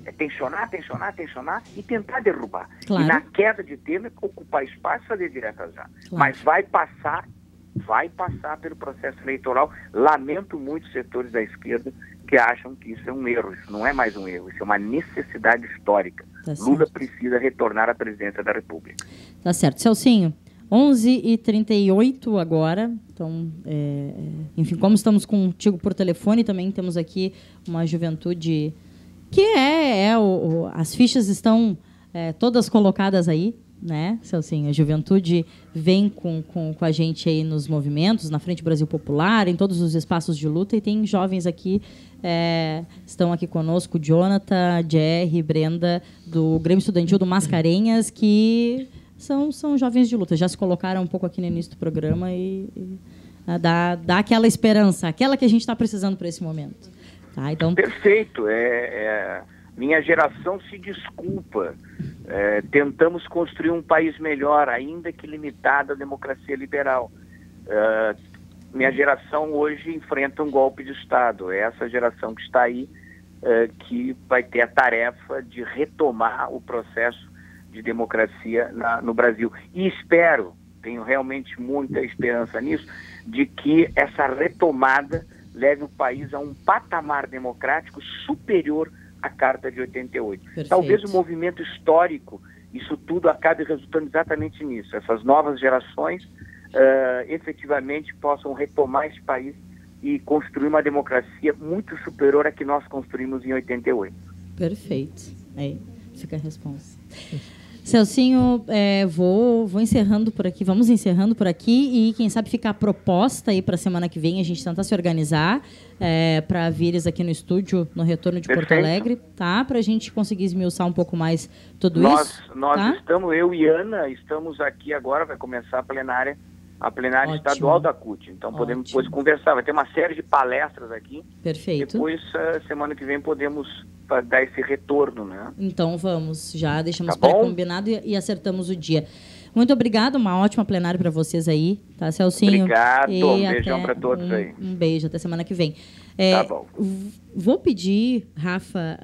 S8: É tensionar, tensionar, tensionar e tentar derrubar.
S3: Claro.
S8: E na queda de Temer, ocupar espaço e fazer diretas já.
S3: Claro.
S8: Mas vai passar, vai passar pelo processo eleitoral. Lamento muito setores da esquerda que acham que isso é um erro. Isso não é mais um erro, isso é uma necessidade histórica.
S3: Tá
S8: Lula precisa retornar à presidência da República.
S3: Tá certo. Celcinho, 11h38 agora. Então, é, é, enfim, como estamos contigo por telefone, também temos aqui uma juventude que é, é o, o- as fichas estão é, todas colocadas aí, né, Celcinho? A juventude vem com, com, com a gente aí nos movimentos, na Frente Brasil Popular, em todos os espaços de luta, e tem jovens aqui, é, estão aqui conosco, Jonathan, Jerry, Brenda, do Grêmio Estudantil do Mascarenhas, que são, são jovens de luta. Já se colocaram um pouco aqui no início do programa e, e dá, dá aquela esperança, aquela que a gente está precisando para esse momento. Tá? Então,
S8: Perfeito. É, é, minha geração se desculpa. É, tentamos construir um país melhor, ainda que limitado à democracia liberal. É, minha geração hoje enfrenta um golpe de Estado. É essa geração que está aí é, que vai ter a tarefa de retomar o processo de democracia na- no Brasil. E espero, tenho realmente muita esperança nisso, de que essa retomada leve o país a um patamar democrático superior à Carta de 88.
S3: Perfeito.
S8: Talvez o movimento histórico, isso tudo acabe resultando exatamente nisso. Essas novas gerações eh, efetivamente possam retomar esse país e construir uma democracia muito superior à que nós construímos em 88.
S3: Perfeito. Aí fica a resposta. Celcinho, é, vou, vou encerrando por aqui, vamos encerrando por aqui e quem sabe ficar a proposta aí para a semana que vem, a gente tentar se organizar é, para vires aqui no estúdio, no retorno de Porto
S8: Perfeito.
S3: Alegre, tá? Para a gente conseguir esmiuçar um pouco mais tudo
S8: Nós,
S3: isso.
S8: nós
S3: tá?
S8: estamos, eu e Ana, estamos aqui agora, vai começar a plenária, a plenária
S3: Ótimo.
S8: estadual da CUT. Então podemos
S3: Ótimo.
S8: depois conversar, vai ter uma série de palestras aqui.
S3: Perfeito.
S8: Depois, eh, semana que vem, podemos fa- dar esse retorno, né?
S3: Então vamos, já deixamos
S8: Tá
S3: pré-combinado e, e acertamos o dia. Muito obrigada, uma ótima plenária para vocês aí, tá, Celcinho?
S8: Obrigado,
S3: E
S8: um beijão para todos
S3: um-
S8: aí.
S3: Um beijo, até semana que vem. É,
S8: Tá bom.
S3: Vou pedir, Rafa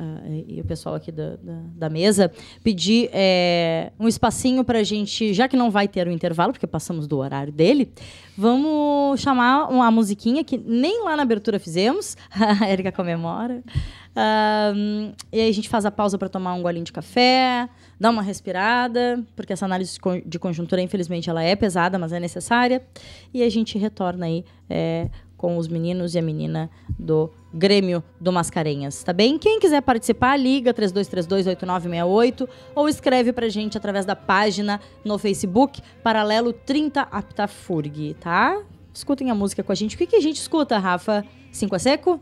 S3: e o pessoal aqui da, da, da mesa, pedir é, um espacinho para a gente, já que não vai ter o intervalo, porque passamos do horário dele, vamos chamar uma musiquinha que nem lá na abertura fizemos, a Erika comemora. E aí a gente faz a pausa para tomar um golinho de café, dar uma respirada, porque essa análise de conjuntura, infelizmente, ela é pesada, mas é necessária. E a gente retorna aí é, com os meninos e a menina do Grêmio do Mascarenhas, tá bem? Quem quiser participar, liga 3232-8968 ou escreve pra gente através da página no Facebook, Paralelo 30 Aptafurg, tá? Escutem a música com a gente. O que, que a gente escuta, Rafa? Cinco a seco?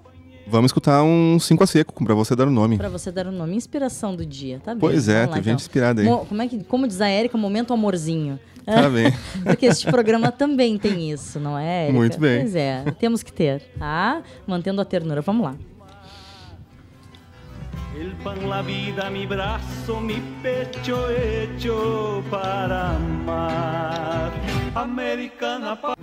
S9: Vamos escutar um 5 a seco, pra você dar o nome.
S3: Pra você dar o nome. Inspiração do dia, tá bem?
S9: Pois é,
S3: Vamos lá,
S9: tem gente
S3: então.
S9: inspirada aí.
S3: Mo- como, é que, como diz a Érica, momento amorzinho.
S9: Tá bem.
S3: Porque este programa também tem isso, não é, Érica?
S9: Muito bem.
S3: Pois é, temos que ter, tá? Mantendo a ternura. Vamos lá.
S2: El pan, la vida, mi brazo, mi pecho hecho para amar. Americana. pa-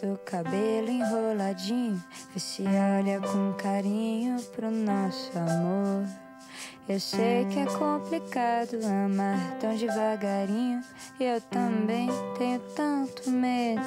S10: do cabelo enroladinho. Se olha com carinho pro nosso amor. Eu sei que é complicado amar tão devagarinho. Eu também tenho tanto medo.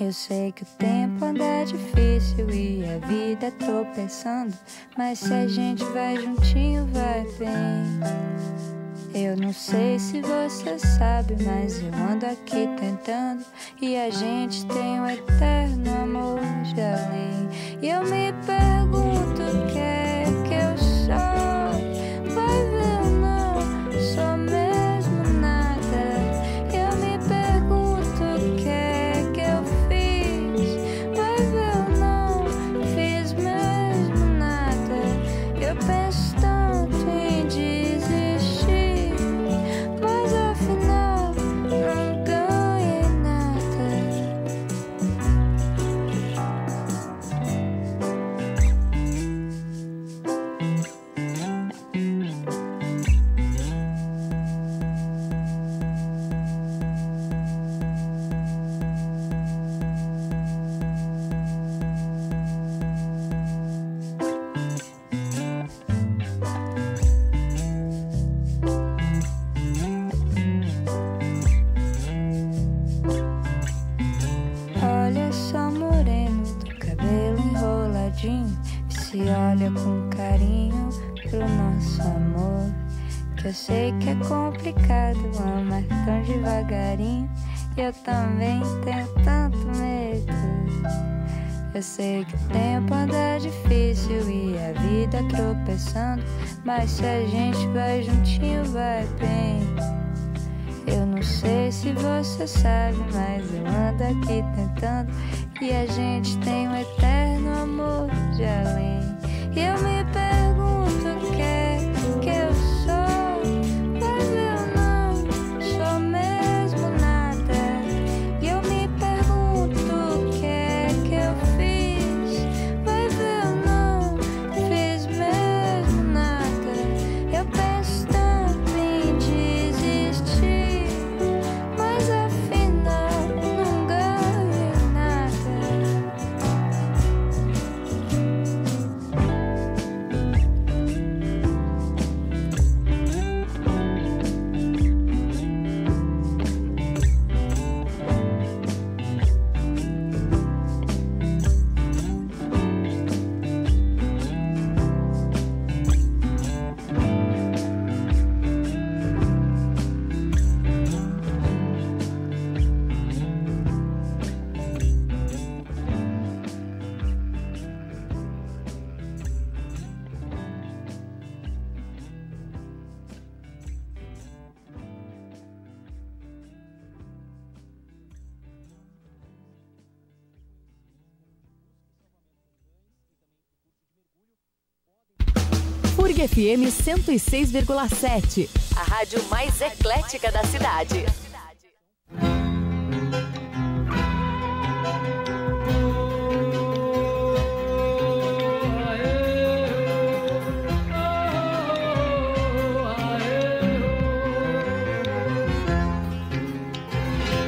S10: Eu sei que o tempo anda difícil e a vida tropeçando. Mas se a gente vai juntinho, vai bem. Eu não sei se você sabe, mas eu ando aqui tentando. E a gente tem um eterno amor de além. E eu me pergunto o que é Mas se
S1: FM 106,7. A rádio mais eclética da cidade.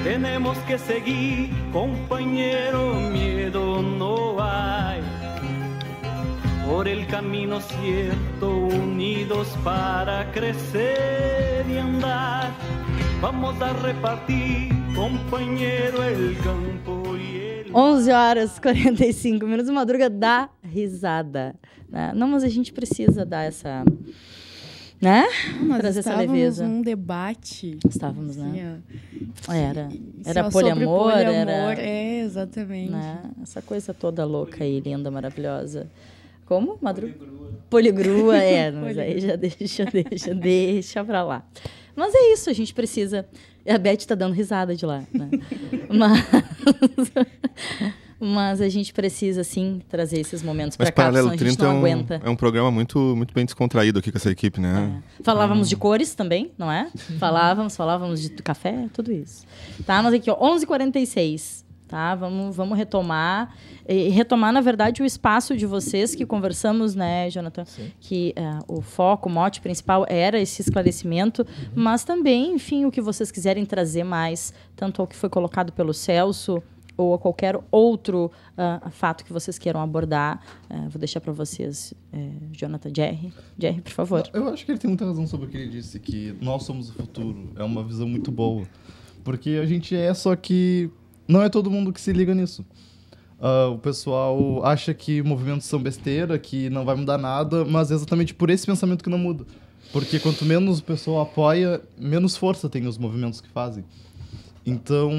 S2: Tenemos que seguir, compañero, Por el camino cierto, unidos para crecer y andar. Vamos a repartir, compañero, el campo y el
S3: 11 horas e 45 minutos, Madruga dá risada. né? Não, mas a gente precisa dar essa. Né?
S7: Nós
S3: Trazer essa
S7: estávamos
S3: leveza.
S7: num debate.
S3: Estávamos, né?
S7: assim,
S3: Era.
S7: ó,
S3: Era poliamor,
S7: sobre
S3: era.
S7: poliamor, É, exatamente.
S3: né? Essa coisa toda louca e linda, maravilhosa. Como? Madruga? Poligrua, é, mas aí já deixa, deixa, deixa pra lá. Mas é isso, a gente precisa. A Beth tá dando risada de lá, né? mas, mas a gente precisa, sim, trazer esses momentos
S9: Mas
S3: pra cá, senão
S9: Paralelo
S3: a gente
S9: 30 é
S3: não
S9: um,
S3: aguenta.
S9: é um programa muito, muito bem descontraído aqui com essa equipe, né?
S3: Falávamos de cores também, não é? Falávamos, falávamos de café, tudo isso. Tá, mas aqui, ó, 11h46, tá? Vamos, vamos retomar. E retomar, na verdade, o espaço de vocês que conversamos, né, Jonathan? Que eh, o foco, o mote principal era esse esclarecimento, mas também, enfim, o que vocês quiserem trazer mais, tanto ao que foi colocado pelo Celso ou a qualquer outro ah, fato que vocês queiram abordar. Eh, vou deixar para vocês, eh, Jonathan Jerry. Jerry, por favor.
S4: Eu acho que ele tem muita razão sobre o que ele disse, que nós somos o futuro. É uma visão muito boa. Porque a gente é, só que não é todo mundo que se liga nisso. Ah, o pessoal acha que movimentos são besteira, que não vai mudar nada, mas é exatamente por esse pensamento que não muda. Porque quanto menos o pessoal apoia, menos força tem os movimentos que fazem. Então,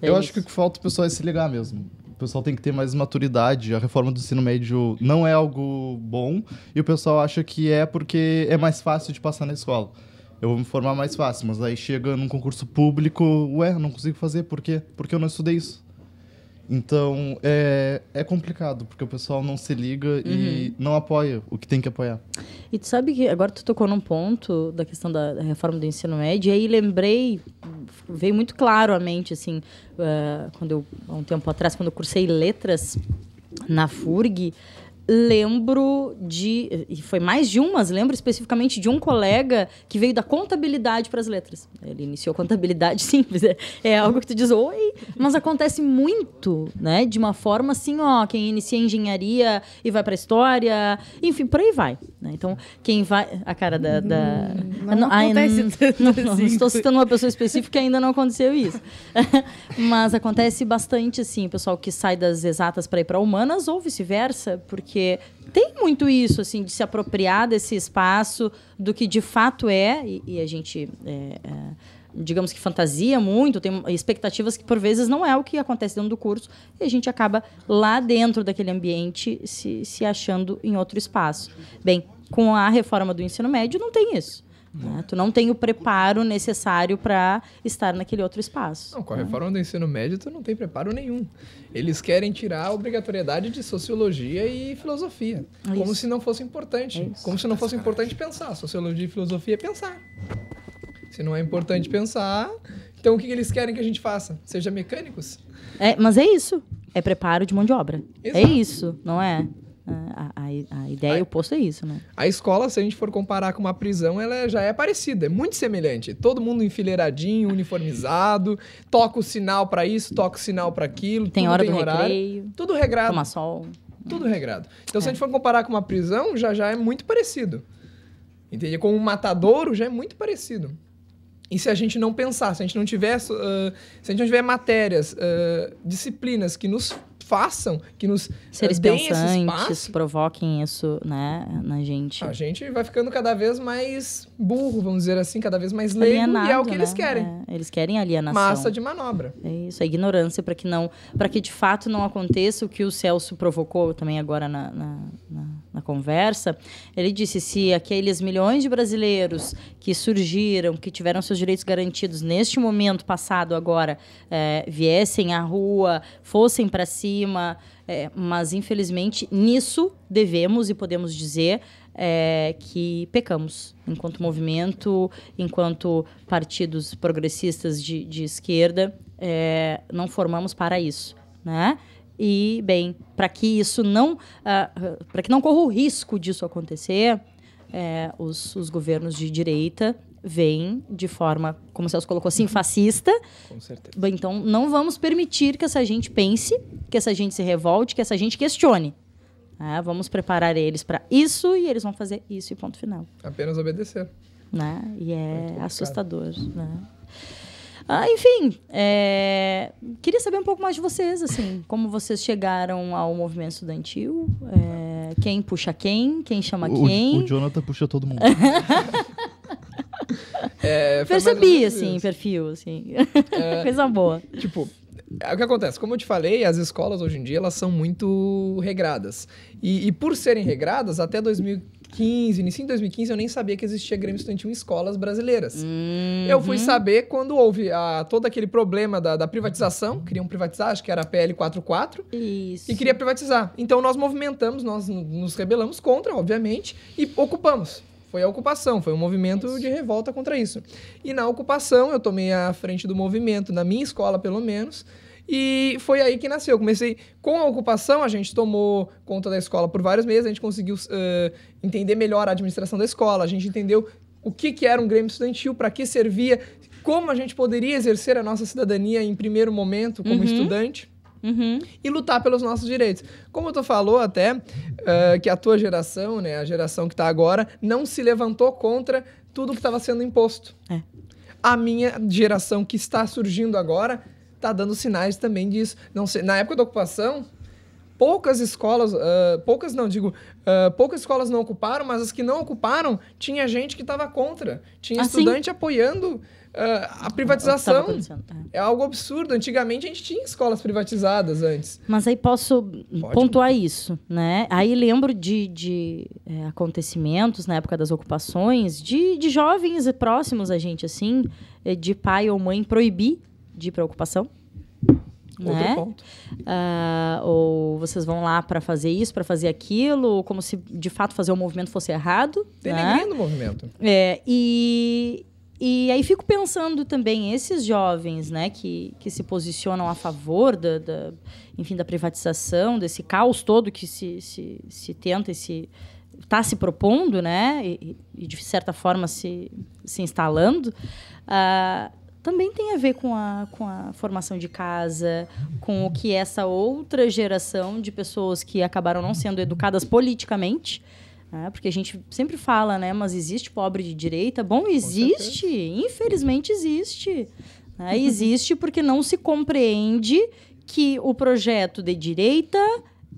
S3: É
S4: eu
S3: isso.
S4: acho que o que falta o pessoal é se ligar mesmo. O pessoal tem que ter mais maturidade. A reforma do ensino médio não é algo bom e o pessoal acha que é porque é mais fácil de passar na escola. Eu vou me formar mais fácil, mas aí chega num concurso público, ué, não consigo fazer, por quê? Porque eu não estudei isso. Então, é, é complicado, porque o pessoal não se liga e não apoia o que tem que apoiar.
S3: E tu sabe que agora tu tocou num ponto da questão da, da reforma do ensino médio, e aí lembrei, veio muito claro à mente, assim, eh, quando eu, há um tempo atrás, quando eu cursei letras na FURG, lembro de, e foi mais de um, mas lembro especificamente de um colega que veio da contabilidade para as letras. Ele iniciou contabilidade simples, é, é algo que tu diz, oi, mas acontece muito, né? De uma forma assim, ó, quem inicia engenharia e vai para história, enfim, por aí vai. Né? Então, quem vai, a cara da, da...
S7: não acontece
S3: não-
S7: tanto
S3: não, não
S7: assim.
S3: estou citando uma pessoa específica que ainda não aconteceu isso. Mas acontece bastante, assim, o pessoal que sai das exatas para ir para humanas ou vice-versa, porque tem muito isso, assim, de se apropriar desse espaço, do que de fato é, e, e a gente. é, é, digamos que fantasia muito, tem expectativas que por vezes não é o que acontece dentro do curso, e a gente acaba lá dentro daquele ambiente se, se achando em outro espaço. Bem, com a reforma do ensino médio não tem isso. né? Tu não tem o preparo necessário para estar naquele outro espaço.
S5: Não, com a reforma do ensino médio, tu não tem preparo nenhum. Eles querem tirar a obrigatoriedade de sociologia e filosofia.
S3: É
S5: como se não fosse importante.
S3: É
S5: como se não fosse importante pensar. Sociologia e filosofia é pensar. Se não é importante pensar, então o que que eles querem que a gente faça? Seja mecânicos?
S3: É, mas é isso. É preparo de mão de obra. É
S5: Exato.
S3: isso, não é? A, a, a ideia, o posto é isso, né?
S5: A escola, se a gente for comparar com uma prisão, ela já é parecida, é muito semelhante. Todo mundo enfileiradinho, uniformizado, toca o sinal pra isso, toca o sinal pra aquilo,
S3: Tem
S5: tudo
S3: hora
S5: tem
S3: do
S5: horário,
S3: recreio,
S5: tudo regrado.
S3: toma sol.
S5: Tudo regrado. Então, se
S3: É.
S5: a gente for comparar com uma prisão, já já é muito parecido. Entende? Com um matadouro, já é muito parecido. E se a gente não pensar, se a gente não tiver, ah, se a gente não tiver matérias, ah, disciplinas que nos façam, que nos
S3: Seres
S5: ah, deem
S3: pensantes,
S5: espaço,
S3: provoquem isso, né, na gente.
S5: a gente vai ficando cada vez mais burro, vamos dizer assim, cada vez mais leigo, e é o que
S3: né?
S5: eles querem.
S3: É, eles querem alienação.
S5: Massa de manobra.
S3: É isso, a ignorância para que não, para que de fato não aconteça o que o Celso provocou também agora na, na, na- na conversa. Ele disse se aqueles milhões de brasileiros que surgiram, que tiveram seus direitos garantidos neste momento passado agora, eh, viessem à rua, fossem para cima, eh, mas infelizmente nisso devemos e podemos dizer é, que pecamos enquanto movimento, enquanto partidos progressistas de, de esquerda, é, não formamos para isso, né? E bem, para que isso não, para que não corra o risco disso acontecer, é, os, os governos de direita vêm de forma, como o Celso colocou assim, fascista.
S5: Com certeza.
S3: Então, não vamos permitir que essa gente pense, que essa gente se revolte, que essa gente questione. né? vamos preparar eles para isso e eles vão fazer isso e ponto final.
S5: Apenas obedecer.
S3: Né? E é assustador. Né? Ah, enfim, é, queria saber um pouco mais de vocês, assim, como vocês chegaram ao movimento estudantil, é, quem puxa quem, quem chama
S4: O,
S3: quem.
S4: o Jonathan puxa todo mundo.
S5: É,
S3: Percebi, assim,
S5: isso.
S3: perfil, assim.
S5: É.
S3: Coisa boa.
S5: Tipo, é o que acontece. Como eu te falei, as escolas hoje em dia elas são muito regradas. E, e por serem regradas, até 2000, 2015, início de 2015, eu nem sabia que existia Grêmio Estudantil em escolas brasileiras.
S3: Uhum.
S5: Eu fui saber quando houve a, todo aquele problema da, da privatização, queriam privatizar, acho que era a PL 44,
S3: Isso.
S5: e queria privatizar. Então nós movimentamos, nós nos rebelamos contra, obviamente, e ocupamos. Foi a ocupação, foi um movimento de revolta contra isso. E na ocupação, eu tomei a frente do movimento, na minha escola pelo menos, e foi aí que nasceu. Eu comecei com a ocupação, a gente tomou conta da escola por vários meses, a gente conseguiu eh, entender melhor a administração da escola, a gente entendeu o que, que era um Grêmio Estudantil, para que servia, como a gente poderia exercer a nossa cidadania em primeiro momento como
S3: Uhum.
S5: estudante
S3: Uhum.
S5: e lutar pelos nossos direitos. Como tu falou até, eh, que a tua geração, né, a geração que está agora, não se levantou contra tudo que estava sendo imposto.
S3: É.
S5: A minha geração que está surgindo agora está dando sinais também disso. Não sei, na época da ocupação, poucas escolas, ah, poucas não, digo, ah, poucas escolas não ocuparam, mas as que não ocuparam, tinha gente que estava contra. Tinha
S3: Ah, sim.
S5: estudante apoiando ah, a privatização.
S3: acontecendo, é.
S5: Algo absurdo. Antigamente a gente tinha escolas privatizadas antes.
S3: Mas aí posso
S5: Pode.
S3: pontuar isso, né? Aí lembro de, de é, acontecimentos na época das ocupações, de, de jovens próximos a gente, assim, é, de pai ou mãe proibir de ir para ocupação.
S5: Outro
S3: Né?
S5: ponto.
S3: Ah, ou vocês vão lá para fazer isso, para fazer aquilo, como se de fato fazer o movimento fosse errado. né?
S5: Denegrindo o movimento.
S3: É, e, e aí fico pensando também, esses jovens né, que, que se posicionam a favor da, da, enfim, da privatização, desse caos todo que se, se, se tenta e se está se propondo, né, e, e de certa forma se, se instalando, ah, também tem a ver com a, com a formação de casa, com o que essa outra geração de pessoas que acabaram não sendo educadas politicamente, né? Porque a gente sempre fala, né? Mas existe pobre de direita? Bom, existe. Infelizmente existe. né? Existe porque não se compreende que o projeto de direita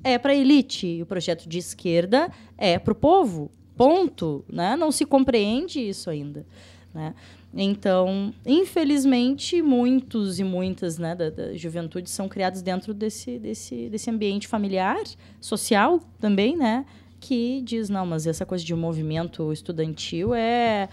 S3: é para a elite e o projeto de esquerda é para o povo. Ponto. Né? Não se compreende isso ainda. Né? Então, infelizmente, muitos e muitas né, da, da juventude são criados dentro desse, desse, desse ambiente familiar, social também, né? Que diz, não, mas essa coisa de movimento estudantil é,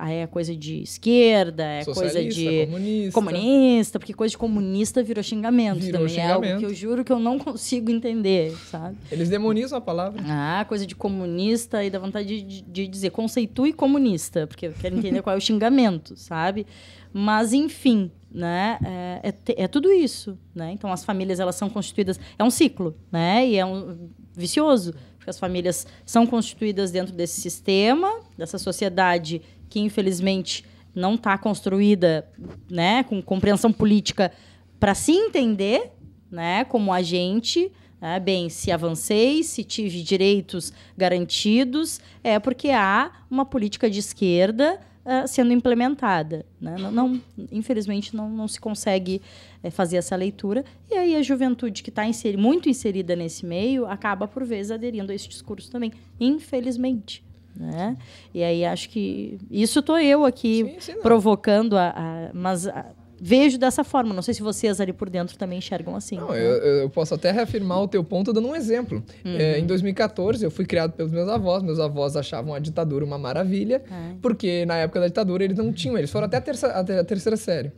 S3: é, é coisa de esquerda, é coisa de
S5: comunista.
S3: comunista, porque coisa de comunista virou xingamento
S5: Virou
S3: também. É algo
S5: xingamento.
S3: que eu juro que eu não consigo entender, sabe?
S5: Eles demonizam a palavra.
S3: Ah, coisa de comunista e dá vontade de, de dizer conceitue comunista, porque eu quero entender qual é o xingamento, sabe? Mas, enfim, né? É, é é tudo isso, né? Então, as famílias, elas são constituídas... É um ciclo, né? E é um vicioso, porque as famílias são constituídas dentro desse sistema, dessa sociedade que, infelizmente, não está construída, né? Com compreensão política para se entender, né? Como agente... né? bem, se avancei, se tive direitos garantidos, é porque há uma política de esquerda ah, sendo implementada. né? Não, não- infelizmente, não, não se consegue eh, fazer essa leitura. E aí a juventude que está inseri muito inserida nesse meio acaba, por vezes, aderindo a esse discurso também, infelizmente. Né? E aí acho que isso estou eu aqui
S5: Sim, sim,
S3: provocando, a, a- mas a- vejo dessa forma. Não sei se vocês ali por dentro também enxergam assim.
S5: Não,
S3: né?
S5: eu, eu posso até reafirmar o teu ponto dando um exemplo. É, em 2014, eu fui criado pelos meus avós. Meus avós achavam a ditadura uma maravilha,
S3: Ai.
S5: porque na época da ditadura eles não tinham, eles foram até a terceira, até a terceira série.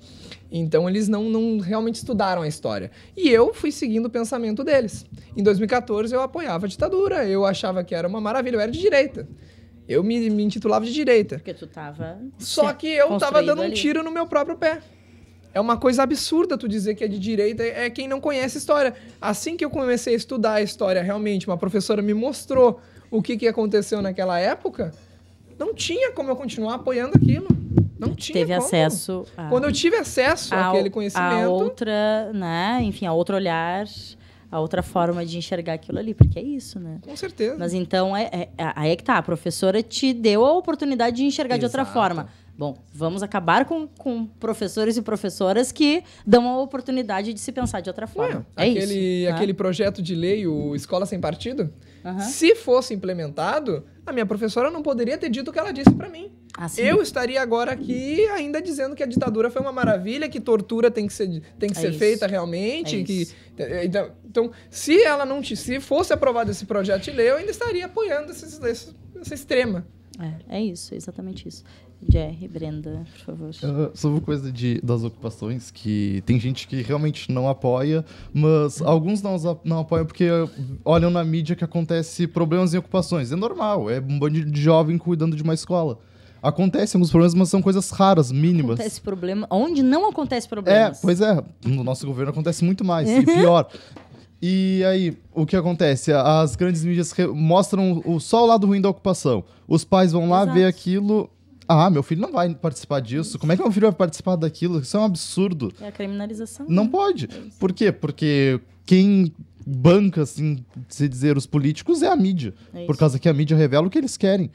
S5: Então eles não, não realmente estudaram a história. E eu fui seguindo o pensamento deles. Em 2014 eu apoiava a ditadura, eu achava que era uma maravilha, eu era de direita. Eu me, me intitulava de direita.
S3: Porque tu tava.
S5: Só que eu tava dando um
S3: ali.
S5: tiro no meu próprio pé. É uma coisa absurda tu dizer que é de direita, é quem não conhece história. Assim que eu comecei a estudar a história realmente, uma professora me mostrou o que, que aconteceu naquela época, não tinha como eu continuar apoiando aquilo. Não tinha
S3: Teve
S5: como.
S3: acesso a,
S5: Quando eu tive acesso
S3: a-
S5: àquele
S3: a
S5: conhecimento,
S3: outra, né? Enfim, a outro olhar, a outra forma de enxergar aquilo ali, porque é isso, né?
S5: com certeza.
S3: Mas então, é, é- aí é que tá. A professora te deu a oportunidade de enxergar de outra
S5: Exato.
S3: forma. Bom, vamos acabar com, com professores e professoras que dão a oportunidade de se pensar de outra forma. é
S5: aquele,
S3: isso. né?
S5: aquele projeto de lei, o Escola Sem Partido,
S3: Aham.
S5: Se fosse implementado, a minha professora não poderia ter dito o que ela disse para mim.
S3: Ah, sim.
S5: Eu estaria agora aqui ainda dizendo que a ditadura foi uma maravilha, que tortura tem que ser, tem que
S3: É
S5: ser
S3: isso.
S5: feita realmente.
S3: É
S5: que,
S3: isso.
S5: então, então, se ela não te- se fosse aprovado esse projeto de lei, eu ainda estaria apoiando esse, esse- essa extrema.
S3: É, é isso, é exatamente isso. Jerry, Brenda, por favor.
S4: Ah, sobre coisa de, das ocupações, que tem gente que realmente não apoia, mas alguns não, não apoiam porque olham na mídia que acontece problemas em ocupações. É normal, é um bando de jovem cuidando de uma escola. Acontecem alguns problemas, mas são coisas raras, mínimas.
S3: Acontece problema. Onde não acontece
S4: É,
S3: problemas?
S4: pois é. No nosso governo acontece muito mais. E pior. E aí, o que acontece? As grandes mídias mostram o, só o lado ruim da ocupação. Os pais vão lá
S3: Exato.
S4: ver aquilo. Ah, meu filho não vai participar disso. Como é que meu filho vai participar daquilo? Isso é um absurdo.
S3: É a criminalização.
S4: Não
S3: né?
S4: pode. Por quê? Porque quem banca, assim, se dizer, os políticos é a mídia.
S3: É
S4: Por causa que a mídia revela o que eles querem.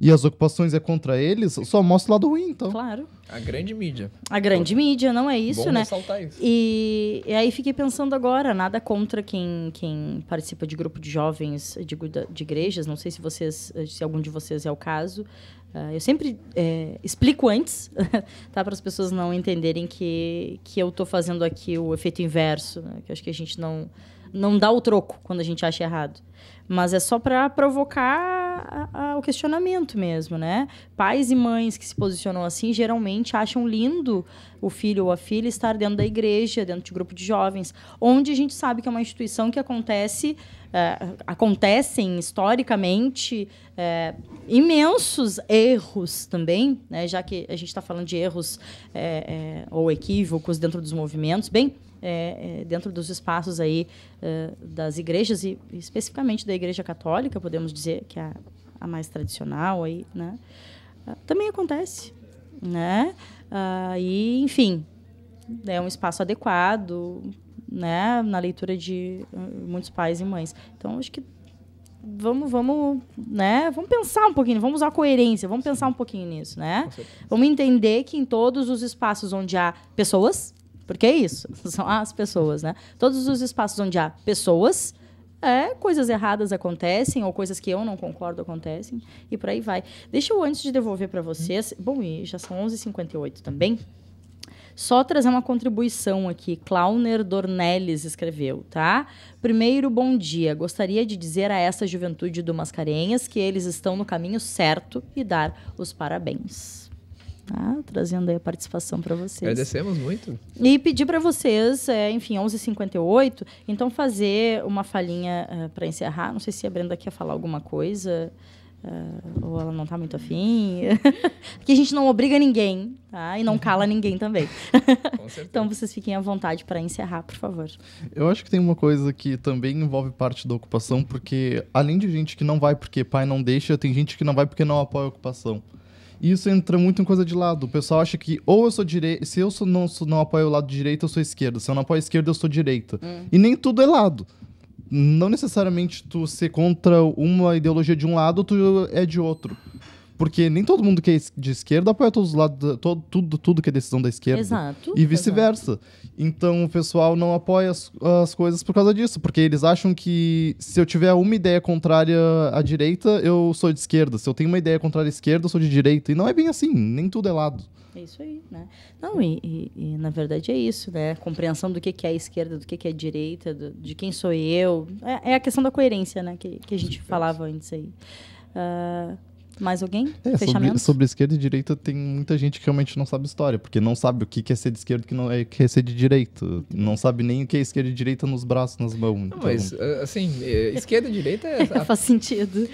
S4: E as ocupações é contra eles, só mostra o lado ruim, então.
S3: Claro.
S5: A grande mídia.
S3: A grande mídia, não é isso,
S5: Bom
S3: né?
S5: ressaltar isso.
S3: E, e aí fiquei pensando agora, nada contra quem, quem participa de grupo de jovens, da- de igrejas, não sei se vocês, se algum de vocês é o caso. Ah, eu sempre é, explico antes, tá? Para as pessoas não entenderem que, que eu tô fazendo aqui o efeito inverso, né? Que eu acho que a gente não, não dá o troco quando a gente acha errado. Mas é só para provocar a- a- questionamento mesmo, né? Pais e mães que se posicionam assim geralmente acham lindo o filho ou a filha estar dentro da igreja, dentro de grupo de jovens, onde a gente sabe que é uma instituição que acontece, eh, acontecem historicamente eh, imensos erros também, né? Já que a gente está falando de erros eh, ou equívocos dentro dos movimentos, bem é, é, dentro dos espaços aí é, das igrejas e especificamente da Igreja Católica, podemos dizer que é a, a mais tradicional aí, né? Ah, Também acontece, né? Ah, e enfim, é um espaço adequado, né? Na leitura de ah, muitos pais e mães. Então acho que vamos, vamos, né? Vamos pensar um pouquinho, vamos usar coerência, vamos pensar um pouquinho nisso, né? Vamos entender que em todos os espaços onde há pessoas, porque é isso, são as pessoas, né? Todos os espaços onde há pessoas, é, coisas erradas acontecem, ou coisas que eu não concordo acontecem, e por aí vai. Deixa eu, antes de devolver para vocês, bom, e já são 11h58 também, só trazer uma contribuição aqui. Clauner Dornelles escreveu, tá? Primeiro, bom dia. Gostaria de dizer a essa juventude do Mascarenhas que eles estão no caminho certo e dar os parabéns. Tá? Trazendo aí a participação para vocês.
S5: Agradecemos muito.
S3: E pedir para vocês, é, enfim, 11h58, então fazer uma falinha para encerrar. Não sei se a Brenda quer falar alguma coisa, ah, ou ela não está muito afim. que a gente não obriga ninguém, tá? E não cala ninguém também. Então vocês fiquem à vontade para encerrar, por favor.
S4: Eu acho que tem uma coisa que também envolve parte da ocupação, porque além de gente que não vai porque pai não deixa, tem gente que não vai porque não apoia a ocupação. E isso entra muito em coisa de lado. O pessoal acha que ou eu sou direita, se eu sou, não, sou- não apoio o lado direito, eu sou esquerda. Se eu não apoio a esquerda, eu sou direita. E nem tudo é lado. Não necessariamente tu ser contra uma ideologia de um lado, tu é de outro. Porque nem todo mundo que é de esquerda apoia todos os lados, todo, tudo, tudo que é decisão da esquerda.
S3: Exato.
S4: E vice-versa. Então o pessoal não apoia as, as coisas por causa disso, porque eles acham que se eu tiver uma ideia contrária à direita, eu sou de esquerda. Se eu tenho uma ideia contrária à esquerda, eu sou de direita. E não é bem assim, nem tudo é lado.
S3: É isso aí, né? Não, e, e- e, na verdade é isso, né? Compreensão do que, que é esquerda, do que, que é direita, do- de quem sou eu. É, é a questão da coerência, né? Que, que a gente falava antes aí. Ah, mais alguém?
S4: É, sobre,
S3: Fechamento?
S4: sobre esquerda e direita tem muita gente que realmente não sabe história, porque não sabe o que que é ser de esquerda e o que não é, que é ser de direita. Não sabe nem o que é esquerda e direita nos braços, nas mãos.
S5: Não,
S4: Então,
S5: mas, eh, assim, eh, esquerda e direita é.
S3: Faz sentido.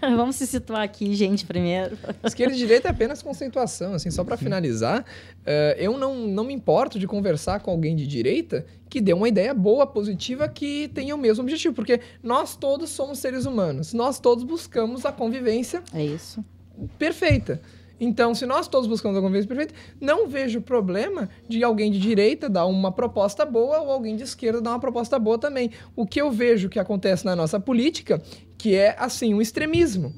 S3: Vamos se situar aqui, gente, primeiro.
S5: Esquerda e direita é apenas conceituação, assim, só para finalizar, eh, eu não, não me importo de conversar com alguém de direita que dê uma ideia boa, positiva, que tenha o mesmo objetivo, porque nós todos somos seres humanos, nós todos buscamos a convivência
S3: É isso.
S5: perfeita. Então, se nós todos buscamos a convivência perfeita, não vejo problema de alguém de direita dar uma proposta boa ou alguém de esquerda dar uma proposta boa também. O que eu vejo que acontece na nossa política, que é assim, um extremismo.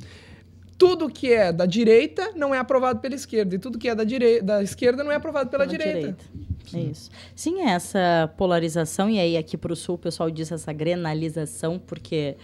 S5: Tudo que é da direita não é aprovado pela esquerda, e tudo que é da, direi da esquerda não é aprovado pela, direita.
S3: É isso. Sim, é essa polarização, e aí aqui para o sul o pessoal diz essa grenalização, porque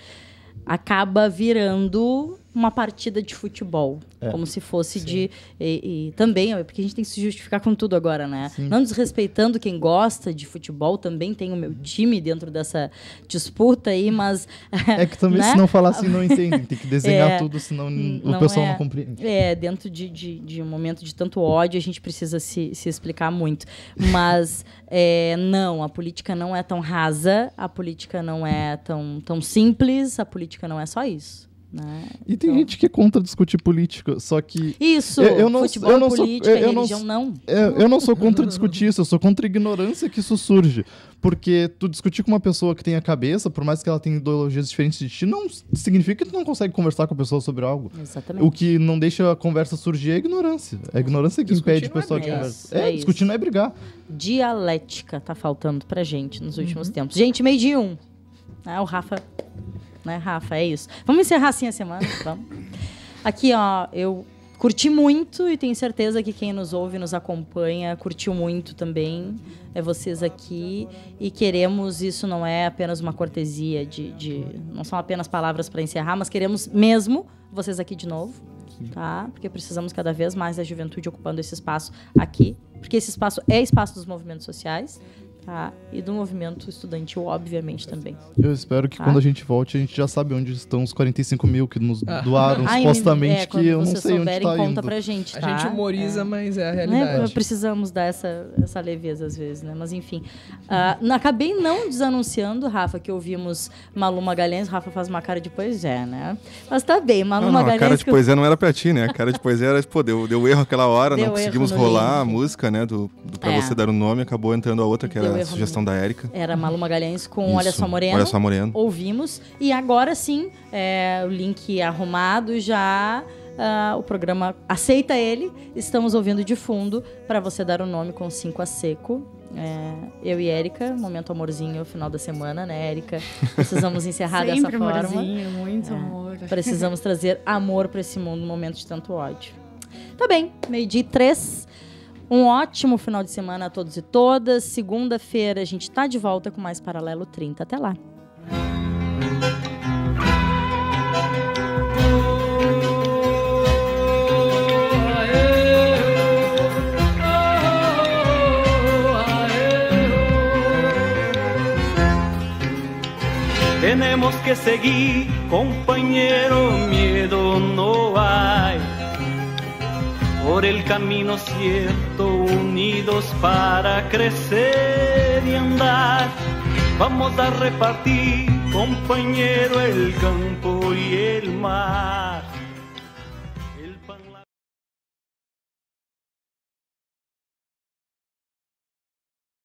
S3: acaba virando uma partida de futebol.
S4: É.
S3: Como se fosse de. E, e também, é porque a gente tem que se justificar com tudo agora, né?
S4: Sim.
S3: Não desrespeitando quem gosta de futebol, também tem o meu time dentro dessa disputa aí, mas.
S4: É que também,
S3: né?
S4: se não falar assim, não entendem. Tem que desenhar
S3: É,
S4: tudo, senão
S3: não
S4: o pessoal
S3: é-
S4: não compreende.
S3: É, dentro de, de, de um momento de tanto ódio, a gente precisa se, se explicar muito. Mas, é, não, a política não é tão rasa, a política não é tão, tão simples, a política não é só isso. Né?
S4: E tem gente que é contra discutir política, só que.
S3: Isso,
S4: Eu- eu não-
S3: futebol,
S4: eu não sou-
S3: política,
S4: eu- eu não
S3: religião,
S4: sou-
S3: não.
S4: É, eu não sou contra discutir isso, eu sou contra a ignorância que isso surge. Porque tu discutir com uma pessoa que tem a cabeça, por mais que ela tenha ideologias diferentes de ti, não significa que tu não consegue conversar com a pessoa sobre algo.
S3: Exatamente.
S4: O que não deixa a conversa surgir é a ignorância. É a ignorância que
S5: Discutir
S4: impede o
S5: não é
S4: pessoal de
S5: brigar.
S4: conversa.
S3: É
S4: É,
S3: isso.
S4: discutir não é brigar.
S3: Dialética tá faltando pra gente nos últimos
S4: Uhum.
S3: tempos. Gente, meio de um. Né, o Rafa. Né, Rafa, é isso. Vamos encerrar assim a semana? Vamos. Aqui, ó, eu curti muito e tenho certeza que quem nos ouve, nos acompanha, curtiu muito também. É vocês aqui. E queremos, isso não é apenas uma cortesia de. de- não são apenas palavras para encerrar, mas queremos mesmo vocês aqui de novo. Tá? Porque precisamos cada vez mais da juventude ocupando esse espaço aqui. Porque esse espaço é espaço dos movimentos sociais. Tá? E do movimento estudantil, obviamente, também.
S4: Eu espero que
S3: Tá.
S4: quando a gente volte, a gente já sabe onde estão os 45 mil que nos
S5: Ah.
S4: doaram,
S3: Ai,
S4: supostamente,
S3: é,
S4: que eu não sei onde tá
S3: conta
S4: indo.
S3: pra gente,
S5: A
S3: tá?
S5: gente humoriza,
S3: É.
S5: mas é a
S3: Né?
S5: realidade.
S3: Precisamos dar essa, essa leveza às vezes, né? Mas enfim. Ah, não- acabei não desanunciando, Rafa, que ouvimos Malu Magalhães. Rafa faz uma cara de pois é, né? Mas tá bem, Malu
S9: Não, não, a
S3: Magalhães.
S9: cara de
S3: eu-
S9: poesia não era pra ti, né? A cara de poesia era, pô, deu, deu erro aquela hora,
S3: Deu
S9: não conseguimos rolar a
S3: link.
S9: música, né? Do, do pra
S3: É.
S9: você dar o nome, acabou entrando a outra, que era a
S3: erro no-
S9: sugestão da Érica.
S3: Era Malu Magalhães com Olha
S9: Isso,
S3: Só Moreno.
S9: Olha só Moreno.
S3: Ouvimos. E agora sim, é, o link arrumado já. ah, o programa aceita ele. Estamos ouvindo de fundo para você dar o nome com 5 a seco. É, eu e Érica, momento amorzinho, final da semana, né, Érica? Precisamos encerrar dessa
S7: Sempre
S3: forma.
S7: amorzinho, muito
S3: É.
S7: amor.
S3: Precisamos trazer amor para esse mundo no momento de tanto ódio. Tá bem, meio-dia e três. Um ótimo final de semana a todos e todas. Segunda-feira a gente tá de volta com mais Paralelo 30. Até lá.
S2: Tenemos que seguir, compañero, miedo no hay. Por el camino cierto, unidos para crecer y andar. Vamos a repartir, compañero, el campo y el mar.